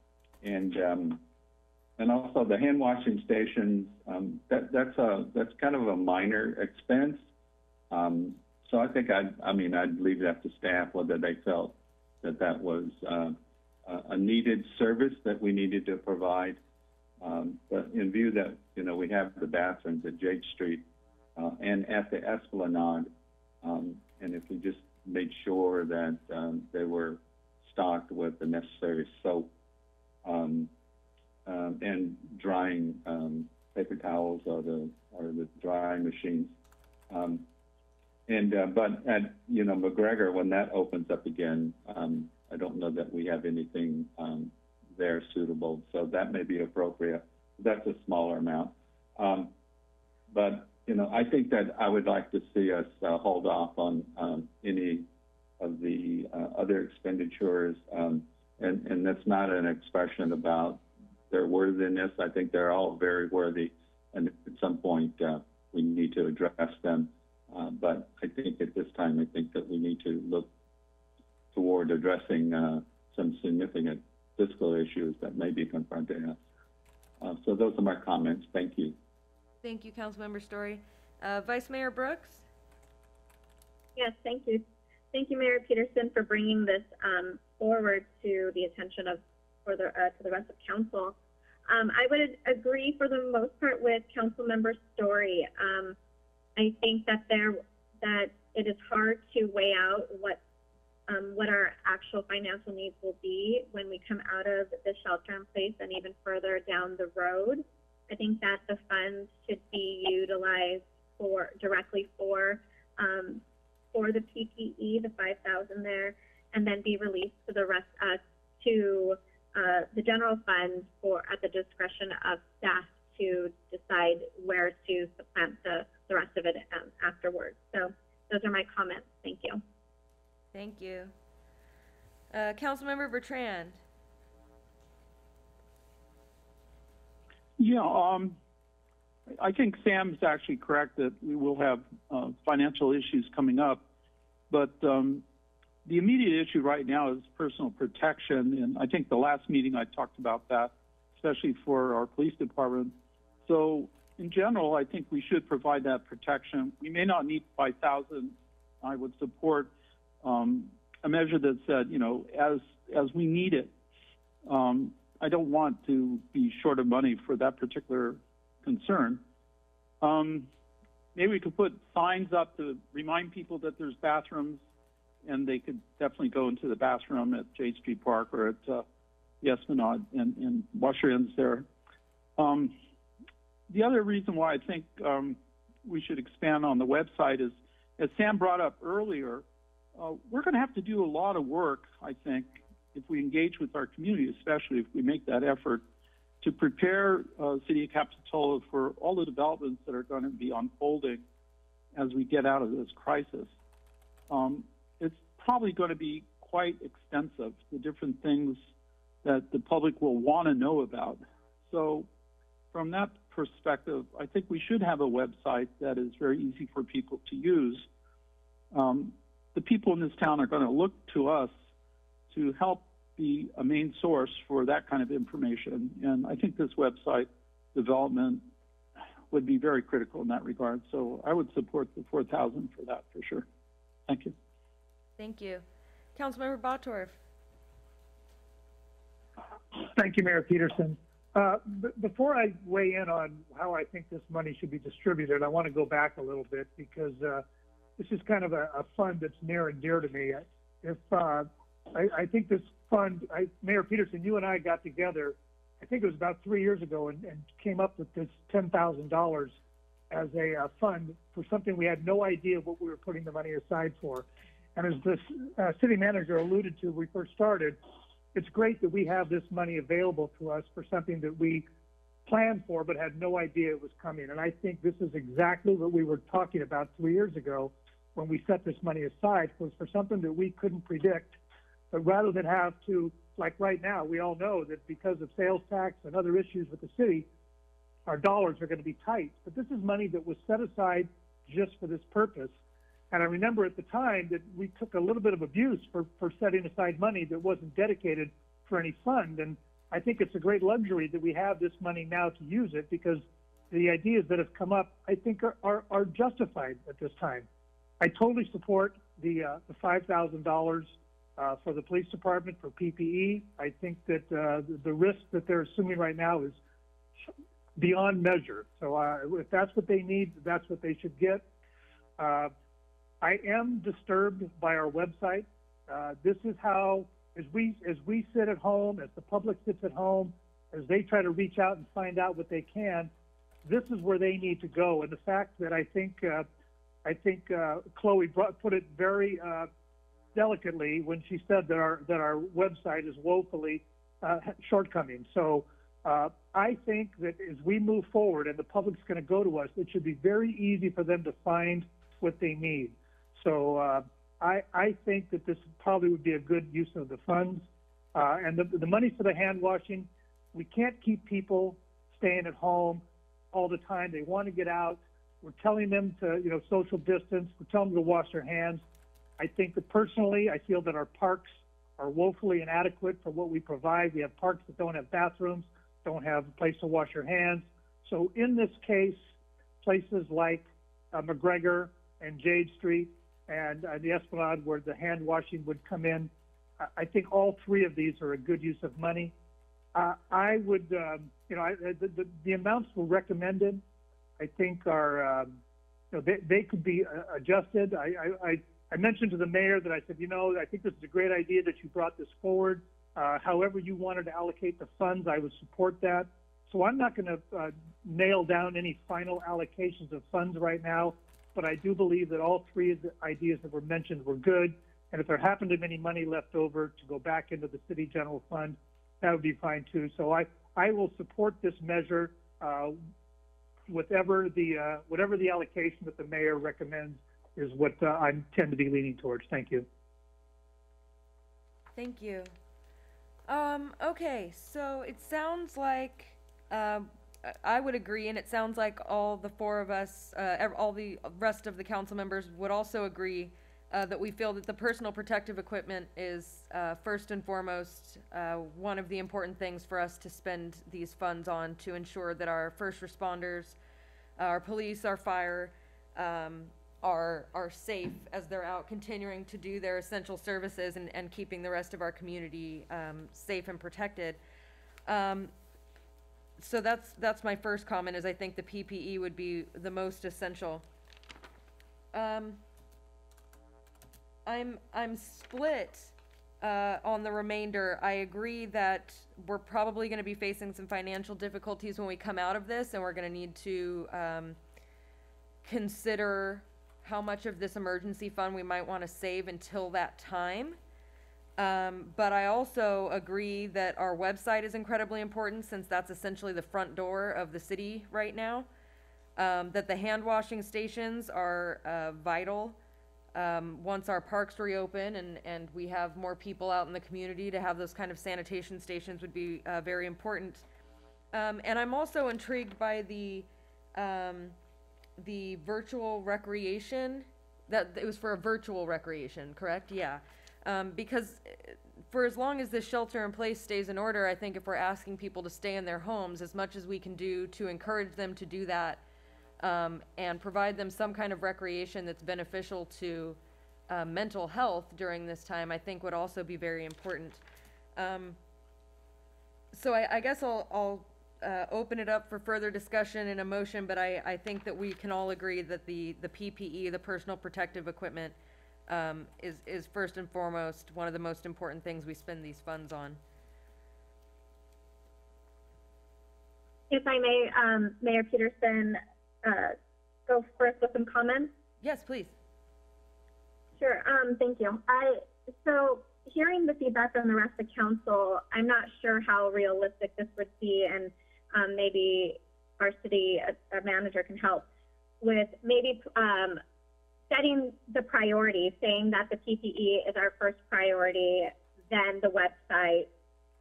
and um, and also the hand washing stations, that, that's a, that's kind of a minor expense. Um, so I think I'd, I mean, I'd leave that to staff whether they felt that that was, uh, a- a needed service that we needed to provide. Um, but in view that, you know, we have the bathrooms at Jade Street, uh, and at the Esplanade, um, and if we just made sure that, um, they were stocked with the necessary soap, um, um, and drying um, paper towels or the or the drying machines. Um, and uh, but at you know McGregor when that opens up again, um, I don't know that we have anything um, there suitable, so that may be appropriate. That's a smaller amount, um, but you know, I think that I would like to see us uh, hold off on um, any of the uh, other expenditures. Um, and, and that's not an expression about their worthiness. I think they're all very worthy. And at some point, uh, we need to address them. Uh, but I think at this time, I think that we need to look toward addressing uh, some significant fiscal issues that may be confronting us. Uh, so those are my comments. Thank you. Thank you, Councilmember Storey. Uh, Vice Mayor Brooks? Yes, thank you. Thank you, Mayor Petersen, for bringing this um, forward to the attention of for the uh, to the rest of council. Um, I would agree for the most part with Councilmember Storey. Um, I think that there that it is hard to weigh out what um, what our actual financial needs will be when we come out of the shelter in place and even further down the road. I think that the funds should be utilized for directly for um, for the PPE, the 5,000 there, and then be released to the rest uh, to uh, the general fund for at the discretion of staff to decide where to supplant the, the rest of it um, afterwards. So those are my comments. Thank you. Thank you. Uh, Councilmember Bertrand? Yeah, um, I think Sam's actually correct that we will have uh, financial issues coming up, but um, the immediate issue right now is personal protection, and I think the last meeting I talked about that, especially for our police department. So, in general, I think we should provide that protection. We may not need 5,000. I would support um, a measure that said, you know, as as we need it. Um, I don't want to be short of money for that particular concern. Um, maybe we could put signs up to remind people that there's bathrooms, and they could definitely go into the bathroom at Jade Street Park or at uh, the Esplanade and, and wash your hands there. Um, the other reason why I think um, we should expand on the website is, as Sam brought up earlier, uh, we're going to have to do a lot of work, I think, if we engage with our community, especially if we make that effort to prepare uh, City of Capitola for all the developments that are going to be unfolding as we get out of this crisis. Um, it's probably going to be quite extensive, the different things that the public will want to know about. So, from that perspective, I think we should have a website that is very easy for people to use. Um, the people in this town are going to look to us to help be a main source for that kind of information. And I think this website development would be very critical in that regard. So I would support the 4,000 for that for sure. Thank you. Thank you. Councilmember Bottorff? Thank you, Mayor Petersen. Uh, b- before I weigh in on how I think this money should be distributed, I want to go back a little bit because uh, this is kind of a, a fund that's near and dear to me. If uh, I, I think this fund, I, Mayor Petersen, you and I got together, I think it was about three years ago, and, and came up with this ten thousand dollars as a uh, fund for something we had no idea what we were putting the money aside for. And as the uh, city manager alluded to, we first started, it's great that we have this money available to us for something that we planned for but had no idea it was coming. And I think this is exactly what we were talking about three years ago when we set this money aside was for something that we couldn't predict. But rather than have to, like right now, we all know that because of sales tax and other issues with the city, our dollars are going to be tight. But this is money that was set aside just for this purpose. And I remember at the time that we took a little bit of abuse for, for setting aside money that wasn't dedicated for any fund. And I think it's a great luxury that we have this money now to use it because the ideas that have come up, I think, are, are, are justified at this time. I totally support the, uh, the $5,000 uh, for the police department for PPE. I think that uh, the, the risk that they're assuming right now is beyond measure. So uh, if that's what they need, that's what they should get. I am disturbed by our website. Uh, this is how, as we as we sit at home, as the public sits at home, as they try to reach out and find out what they can, this is where they need to go. And the fact that I think uh, I think uh, Chloe brought, put it very uh, delicately when she said that our that our website is woefully uh, shortcoming. So Uh, I think that as we move forward and the public's going to go to us, it should be very easy for them to find what they need. So uh, I, I think that this probably would be a good use of the funds. Uh, and the, the money for the hand washing, we can't keep people staying at home all the time. They want to get out. We're telling them to, you know, social distance. We're telling them to wash their hands. I think that personally, I feel that our parks are woefully inadequate for what we provide. We have parks that don't have bathrooms, don't have a place to wash your hands. So in this case, places like uh, McGregor and Jade Street and uh, the Esplanade where the hand washing would come in, I- think all three of these are a good use of money. Uh, I would, um, you know, I, the, the, the amounts were recommended. I think are, um, you know, they, they could be uh, adjusted. I, I, I, I mentioned to the mayor that I said, you know, I think this is a great idea that you brought this forward. Uh, however you wanted to allocate the funds, I would support that. So I'm not going to uh, nail down any final allocations of funds right now, but I do believe that all three of the ideas that were mentioned were good. And if there happened to be any money left over to go back into the city general fund, that would be fine too. So I, I will support this measure, uh, whatever the, uh, whatever the allocation that the mayor recommends is what uh, I tend to be leaning towards. Thank you. Thank you. Um, okay, so it sounds like, um, I- would agree, and it sounds like all the four of us, uh, all the rest of the council members would also agree, uh, that we feel that the personal protective equipment is, uh, first and foremost, uh, one of the important things for us to spend these funds on to ensure that our first responders, our police, our fire, um, are, are safe as they're out continuing to do their essential services and, and keeping the rest of our community, um, safe and protected. Um, so that's, that's my first comment, is I think the PPE would be the most essential. Um, I'm, I'm split, uh, on the remainder. I agree that we're probably gonna be facing some financial difficulties when we come out of this, and we're gonna need to, um, consider how much of this emergency fund we might want to save until that time. Um, but I also agree that our website is incredibly important since that's essentially the front door of the city right now. Um, that the hand washing stations are uh, vital. Um, once our parks reopen and, and we have more people out in the community to have those kind of sanitation stations would be uh, very important. Um, and I'm also intrigued by the um, the virtual recreation that it was for a virtual recreation correct yeah um, because uh, for as long as this shelter in place stays in order i think if we're asking people to stay in their homes as much as we can do to encourage them to do that um, and provide them some kind of recreation that's beneficial to uh, mental health during this time i think would also be very important. Um, so I, I guess I'll, I'll uh, open it up for further discussion and a motion, but I, I think that we can all agree that the, the PPE, the personal protective equipment, um, is, is first and foremost one of the most important things we spend these funds on. If I may, um, Mayor Petersen, uh, go first with some comments. Yes, please. Sure. Um, thank you. I so hearing the feedback from the rest of council, I'm not sure how realistic this would be, and um, maybe our city uh, uh, manager can help with maybe um, setting the priority, saying that the PPE is our first priority, then the website.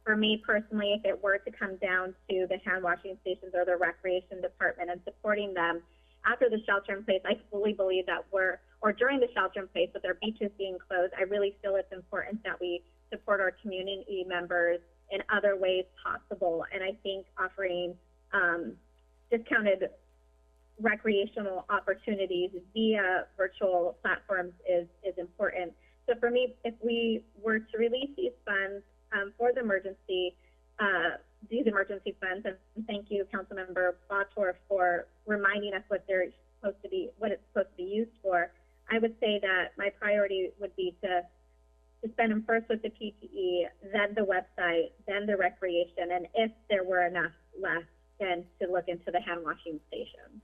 For me personally, if it were to come down to the hand washing stations or the recreation department and supporting them after the shelter in place, I fully believe that we're, or during the shelter in place with our beaches being closed, I really feel it's important that we support our community members in other ways possible. And I think offering um, discounted recreational opportunities via virtual platforms is, is important. So for me, if we were to release these funds um, for the emergency, uh, these emergency funds, and thank you, Councilmember Bottorff, for reminding us what they're supposed to be, what it's supposed to be used for. I would say that my priority would be to to spend them first with the PPE, then the website, then the recreation, and if there were enough left, then to look into the hand washing stations.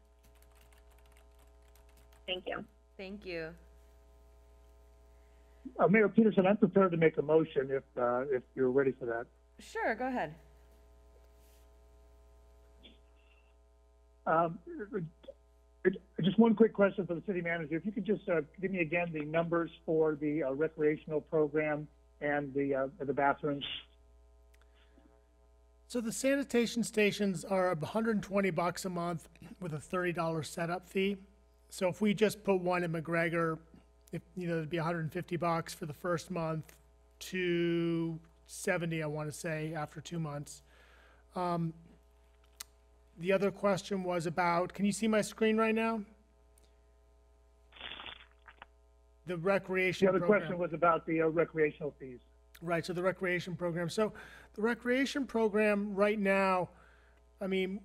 Thank you. Thank you. Uh, Mayor Petersen, I'm prepared to make a motion if, uh, if you're ready for that. Sure, go ahead. Um, uh, just one quick question for the city manager. If you could just uh, give me again the numbers for the uh, recreational program and the uh, the bathrooms. So the sanitation stations are 120 bucks a month with a $30 setup fee. So if we just put one in McGregor, if, you know, it'd be 150 bucks for the first month, 270, I want to say, after two months. Um, the other question was about, can you see my screen right now? The recreation The other program. question was about the uh, recreational fees. Right, so the recreation program. So the recreation program right now, I mean,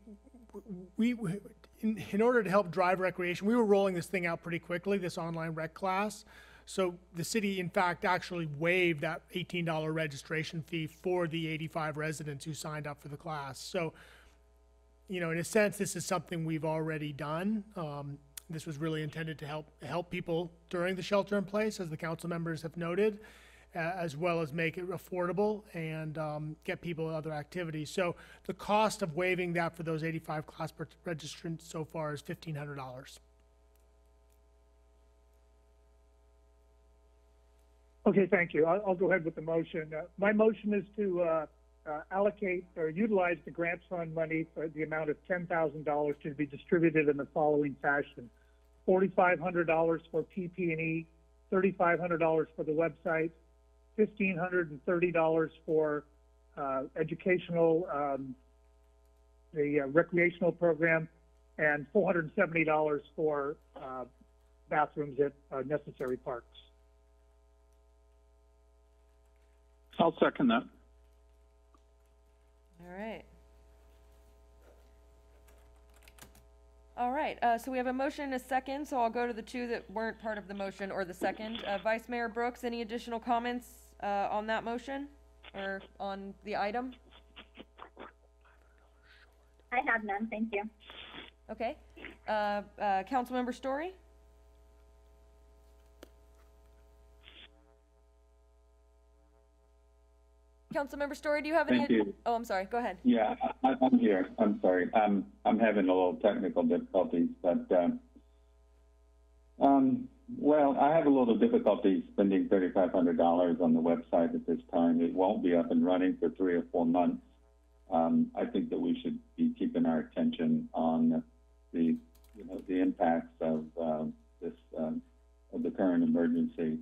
we, we in, in order to help drive recreation, we were rolling this thing out pretty quickly, this online rec class. So the city, in fact, actually waived that $18 registration fee for the 85 residents who signed up for the class. So, you know, in a sense, this is something we've already done. Um, this was really intended to help help people during the shelter in place, as the council members have noted as well as make it affordable and um, get people other activities. So the cost of waiving that for those 85 class registrants so far is $1,500. Okay, thank you. I'll, I'll go ahead with the motion. Uh, my motion is to uh, uh, allocate or utilize the grants fund money for the amount of $10,000 to be distributed in the following fashion: $4,500 for PP&E, $3,500 for the website, fifteen hundred and thirty dollars for uh, educational, um, the uh, recreational program, and four hundred and seventy dollars for uh, bathrooms at uh, necessary parks. I'll second that. All right. All right, uh, so we have a motion and a second, so I'll go to the two that weren't part of the motion or the second. Uh, Vice Mayor Brooks, any additional comments, uh, on that motion or on the item? I have none, thank you. Okay, uh, uh, Councilmember Storey? Councilmember Storey, do you have any? Thank you. Oh, I'm sorry, go ahead. Yeah, I, I'm here. I'm sorry. I'm, I'm having a little technical difficulties, but, um, um, well, I have a little difficulty spending thirty-five hundred dollars on the website at this time. It won't be up and running for three or four months. Um, I think that we should be keeping our attention on the, you know, the impacts of, um, this, um, of the current emergency.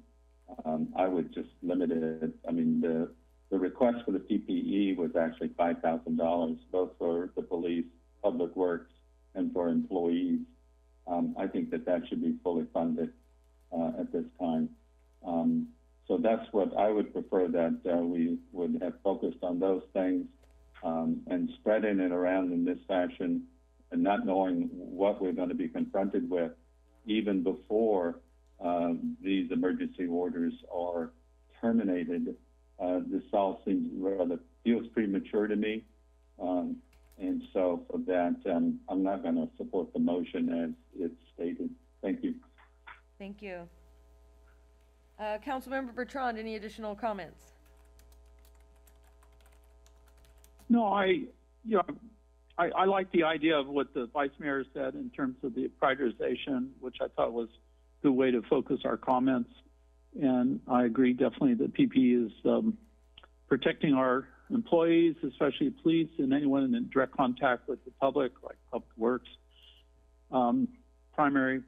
Um, I would just limit it. I mean, the, the request for the PPE was actually five thousand dollars, both for the police, public works, and for employees. Um, I think that that should be fully funded uh, at this time. Um, so that's what I would prefer that uh, we would have focused on those things um, and spreading it around in this fashion and not knowing what we're going to be confronted with even before um, these emergency orders are terminated. Uh, this all seems rather feels premature to me. Um, and so for that, um, I'm not going to support the motion as it's stated. Thank you. Thank you. Uh, Councilmember Bertrand, any additional comments? No, I, you know, I, I like the idea of what the vice mayor said in terms of the prioritization, which I thought was a good way to focus our comments. And I agree definitely that PP is um, protecting our employees, especially police and anyone in direct contact with the public, like Public Works, um, primary.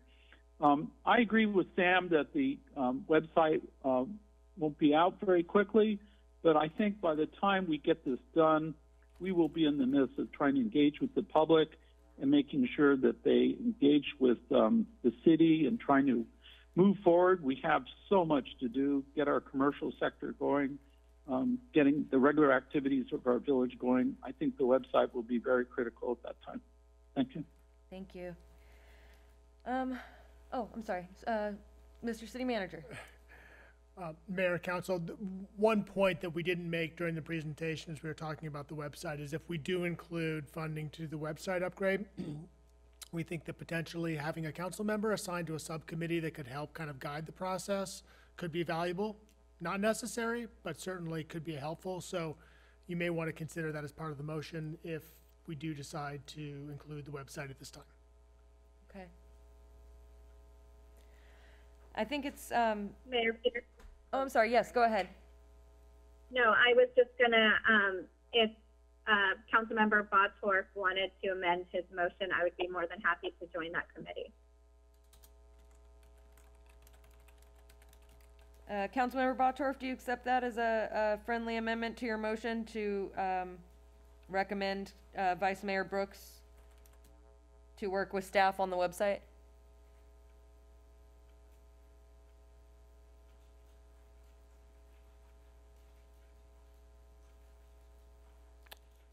Um, I agree with Sam that the um, website um, won't be out very quickly, but I think by the time we get this done, we will be in the midst of trying to engage with the public and making sure that they engage with um, the city and trying to move forward. We have so much to do, get our commercial sector going, um, getting the regular activities of our village going. I think the website will be very critical at that time. Thank you. Thank you. Um, oh, I'm sorry, uh, Mr. City Manager. Uh, Mayor, Council, th- one point that we didn't make during the presentation as we were talking about the website is if we do include funding to the website upgrade, we think that potentially having a council member assigned to a subcommittee that could help kind of guide the process could be valuable. Not necessary, but certainly could be helpful. So you may want to consider that as part of the motion if we do decide to include the website at this time. Okay. I think it's, um, Mayor Peter? oh, I'm sorry, yes, go ahead. No, I was just gonna, um, if, uh, Councilmember Bottorff wanted to amend his motion, I would be more than happy to join that committee. Uh, Councilmember Bottorff, do you accept that as a, a friendly amendment to your motion to, um, recommend, uh, Vice Mayor Brooks to work with staff on the website?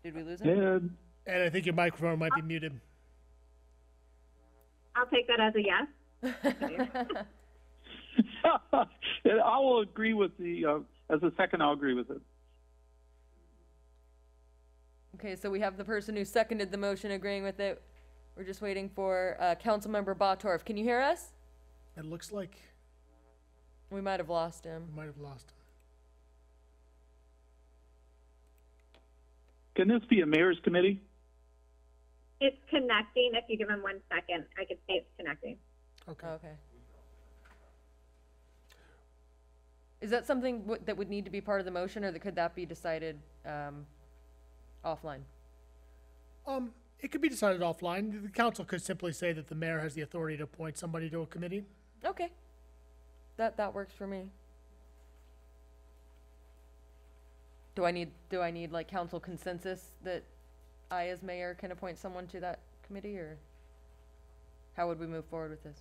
Did we lose him? Ed, And I think your microphone might be muted. I'll take that as a yes. and I will agree with the, uh, as a second, I'll agree with it. Okay, so we have the person who seconded the motion agreeing with it. We're just waiting for, uh, Councilmember Bottorff. Can you hear us? It looks like We might have lost him. we might have lost him. Can this be a mayor's committee? It's connecting. If you give him one second, I could see it's connecting. Okay. Okay. Is that something w- that would need to be part of the motion, or that, could that be decided, um, offline? Um, it could be decided offline. The council could simply say that the mayor has the authority to appoint somebody to a committee. Okay. That, that works for me. Do I need, do I need like council consensus that I as mayor can appoint someone to that committee, or how would we move forward with this?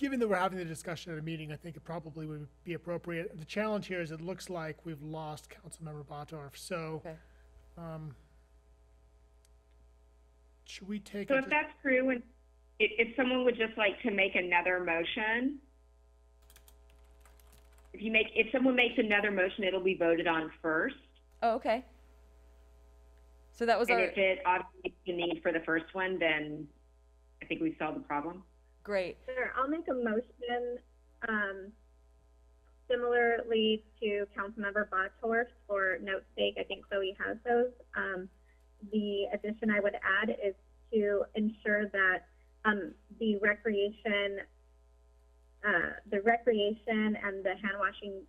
Given that we're having the discussion at a meeting, I think it probably would be appropriate. The challenge here is it looks like we've lost Councilmember Bottorff, so, Okay. um, should we take? So a if dis- that's true, and if, if someone would just like to make another motion, if you make, if someone makes another motion, it'll be voted on first. Oh, okay. So that was And our, if it obviates the need for the first one, then I think we solved the problem. great. Sure, I'll make a motion, um, similarly to Councilmember Bottorff for note sake. I think Chloe has those. Um, the addition I would add is to ensure that, um, the recreation, uh, the recreation and the hand washing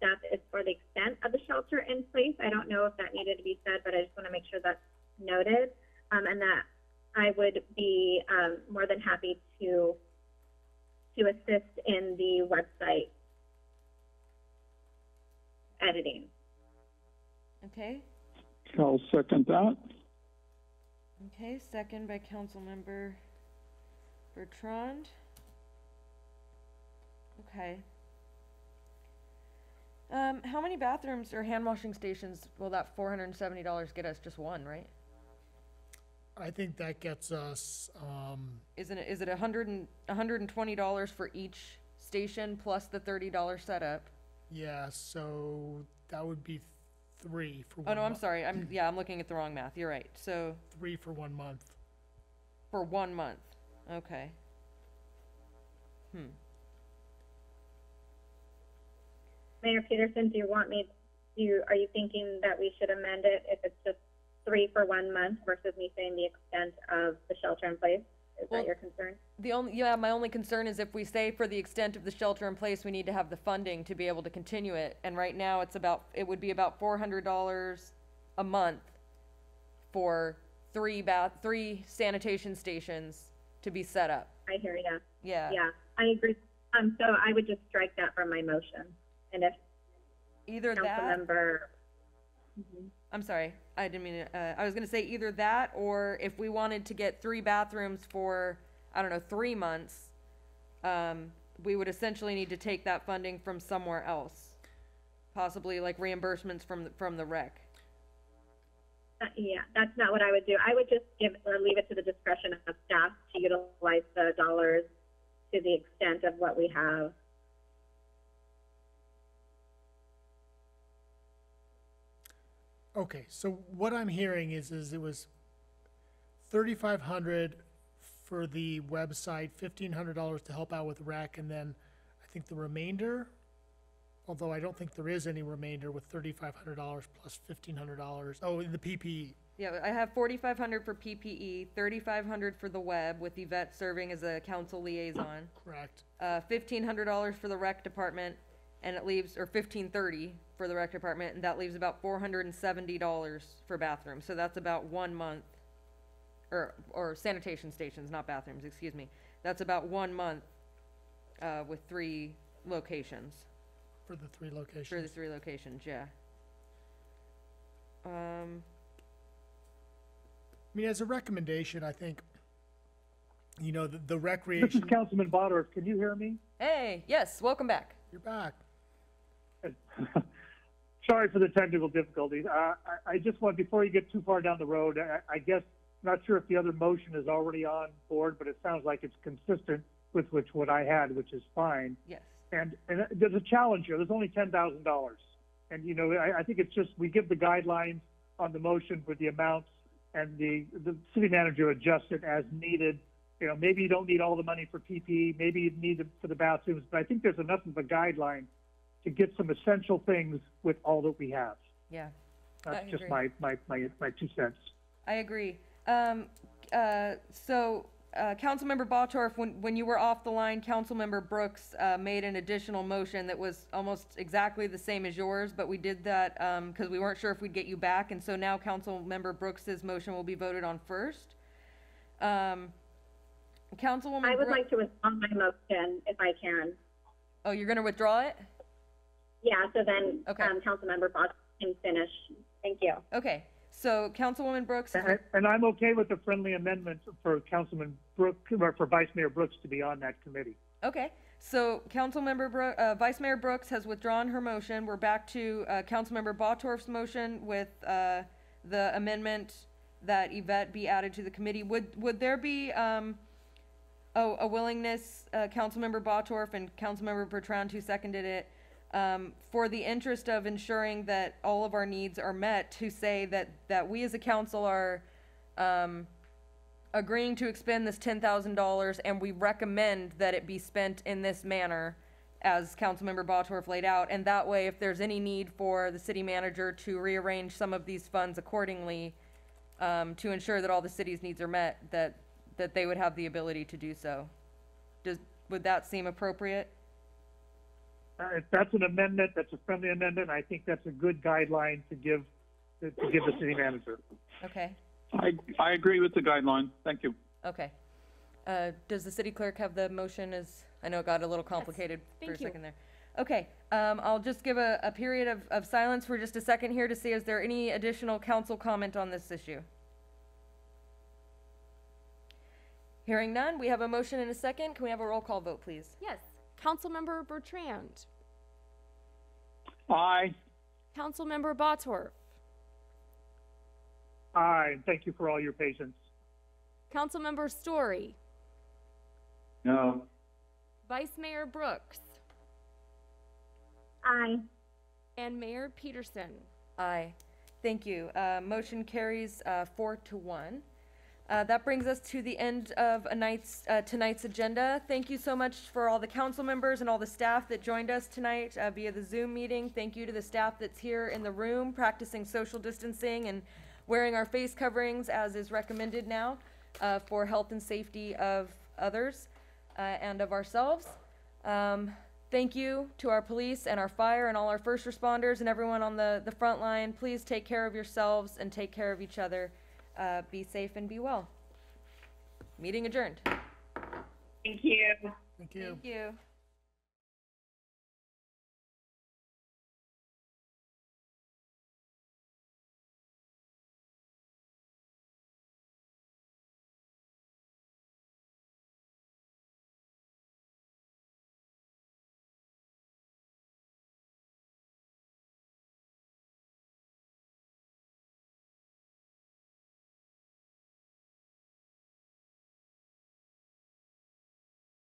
stuff is for the extent of the shelter in place. I don't know if that needed to be said, but I just want to make sure that's noted. Um, and that I would be um, more than happy to to assist in the website editing. Okay, I'll second that. okay, second by Council Member Bertrand. Okay. Um, how many bathrooms or hand washing stations will that four hundred and seventy dollars get us? Just one, right? I think that gets us, um, Isn't it, is it a hundred and, a hundred and twenty dollars for each station plus the thirty dollar setup? yeah, so that would be three for Oh, one no, I'm month. sorry, I'm, yeah, I'm looking at the wrong math, you're right, so, Three for one month. for one month, okay. Hmm, Mayor Petersen, do you want me? Do you, are you thinking that we should amend it if it's just three for one month versus me saying the extent of the shelter in place? Is Well- that your concern? the only, yeah, my only concern is if we say for the extent of the shelter in place, we need to have the funding to be able to continue it, and right now, it's about, it would be about four hundred dollars a month for three bath, three sanitation stations to be set up, I hear you. yeah. Yeah, I agree. Um, so I would just strike that from my motion. And if Either that. Councilmember, I'm sorry, I didn't mean to, uh, I was gonna say either that, or if we wanted to get three bathrooms for, I don't know, three months, um, we would essentially need to take that funding from somewhere else. Possibly like reimbursements from, the- from the rec. uh, yeah, that's not what I would do. I would just give, or leave it to the discretion of staff to utilize the dollars to the extent of what we have. Okay, so what I'm hearing is, is it was thirty-five hundred for the website, fifteen hundred dollars to help out with rec, and then I think the remainder, although I don't think there is any remainder with thirty-five hundred dollars plus fifteen hundred dollars, oh, the PPE, Yeah, I have forty-five hundred for PPE, thirty-five hundred for the web, with Yvette serving as a council liaison. Correct. Uh, fifteen hundred dollars for the rec department, and it leaves, or fifteen thirty for the rec department, and that leaves about four hundred and seventy dollars for bathrooms, so that's about one month. Or, or sanitation stations, not bathrooms, excuse me. That's about one month, uh, with three locations, For the three for the locations. three locations, yeah. Um, I mean, as a recommendation, I think, you know, the, the This is recreation, Councilman Bottorff. Can you hear me? hey, yes, welcome back. you're back. Sorry for the technical difficulties. Uh, I, I just want, before you get too far down the road, I, I guess, not sure if the other motion is already on board, but it sounds like it's consistent with which what I had, which is fine. Yes. And, and there's a challenge here. There's only ten thousand dollars. And, you know, I, I think it's just, we give the guidelines on the motion for the amounts and the, the city manager adjusts it as needed. You know, maybe you don't need all the money for PPE, maybe you need it for the bathrooms, but I think there's enough of a guideline to get some essential things with all that we have. Yeah. I That's just agree. my, my, my, my two cents. I agree. Um, uh, so, uh, Councilmember Bottorff, when, when you were off the line, Councilmember Brooks, uh, made an additional motion that was almost exactly the same as yours, but we did that, um, cause we weren't sure if we'd get you back, and so now Councilmember Brooks's motion will be voted on first. Um, Councilwoman I would Brook- like to withdraw my motion if I can. oh, you're gonna withdraw it? Yeah, so then, Okay. um, Councilmember Fox can finish. Thank you. Okay, so Councilwoman Brooks, And, and I'm okay with the friendly amendment for Councilman Brook, or for Vice Mayor Brooks to be on that committee. Okay, so Councilmember Bro- uh, Vice Mayor Brooks has withdrawn her motion. We're back to, uh, Councilmember Bottorff's motion with, uh, the amendment that Yvette be added to the committee. Would, would there be, um, a, a willingness, uh, Councilmember Bottorff and Councilmember Bertrand who seconded it, um, for the interest of ensuring that all of our needs are met, to say that, that we as a council are, um, agreeing to expend this ten thousand dollars and we recommend that it be spent in this manner as Councilmember Bottorff laid out, and that way, if there's any need for the city manager to rearrange some of these funds accordingly, um, to ensure that all the city's needs are met, that, that they would have the ability to do so. Does, would that seem appropriate? Uh, if that's an amendment, that's a friendly amendment, I think that's a good guideline to give, to to give the city manager. Okay, I, I agree with the guideline. Thank you. okay. Uh, does the city clerk have the motion as, I know it got a little complicated for a thank you. second there. Okay, um, I'll just give a, a period of, of silence for just a second here to see is there any additional council comment on this issue? Hearing none, we have a motion and a second. Can we have a roll call vote, please? Yes. Councilmember Bertrand. Aye. Councilmember Bottorff. Aye, and thank you for all your patience. Councilmember Storey. No, Vice Mayor Brooks. Aye. And Mayor Petersen. Aye. Thank you. Uh, motion carries, uh, four to one. Uh, that brings us to the end of night's, uh, tonight's agenda. Thank you so much for all the council members and all the staff that joined us tonight, uh, via the Zoom meeting. Thank you to the staff that's here in the room practicing social distancing and wearing our face coverings as is recommended now, uh, for health and safety of others, uh, and of ourselves. Um, thank you to our police and our fire and all our first responders and everyone on the, the front line. Please take care of yourselves and take care of each other. Uh, be safe and be well. Meeting adjourned. Thank you. Thank you. Thank you.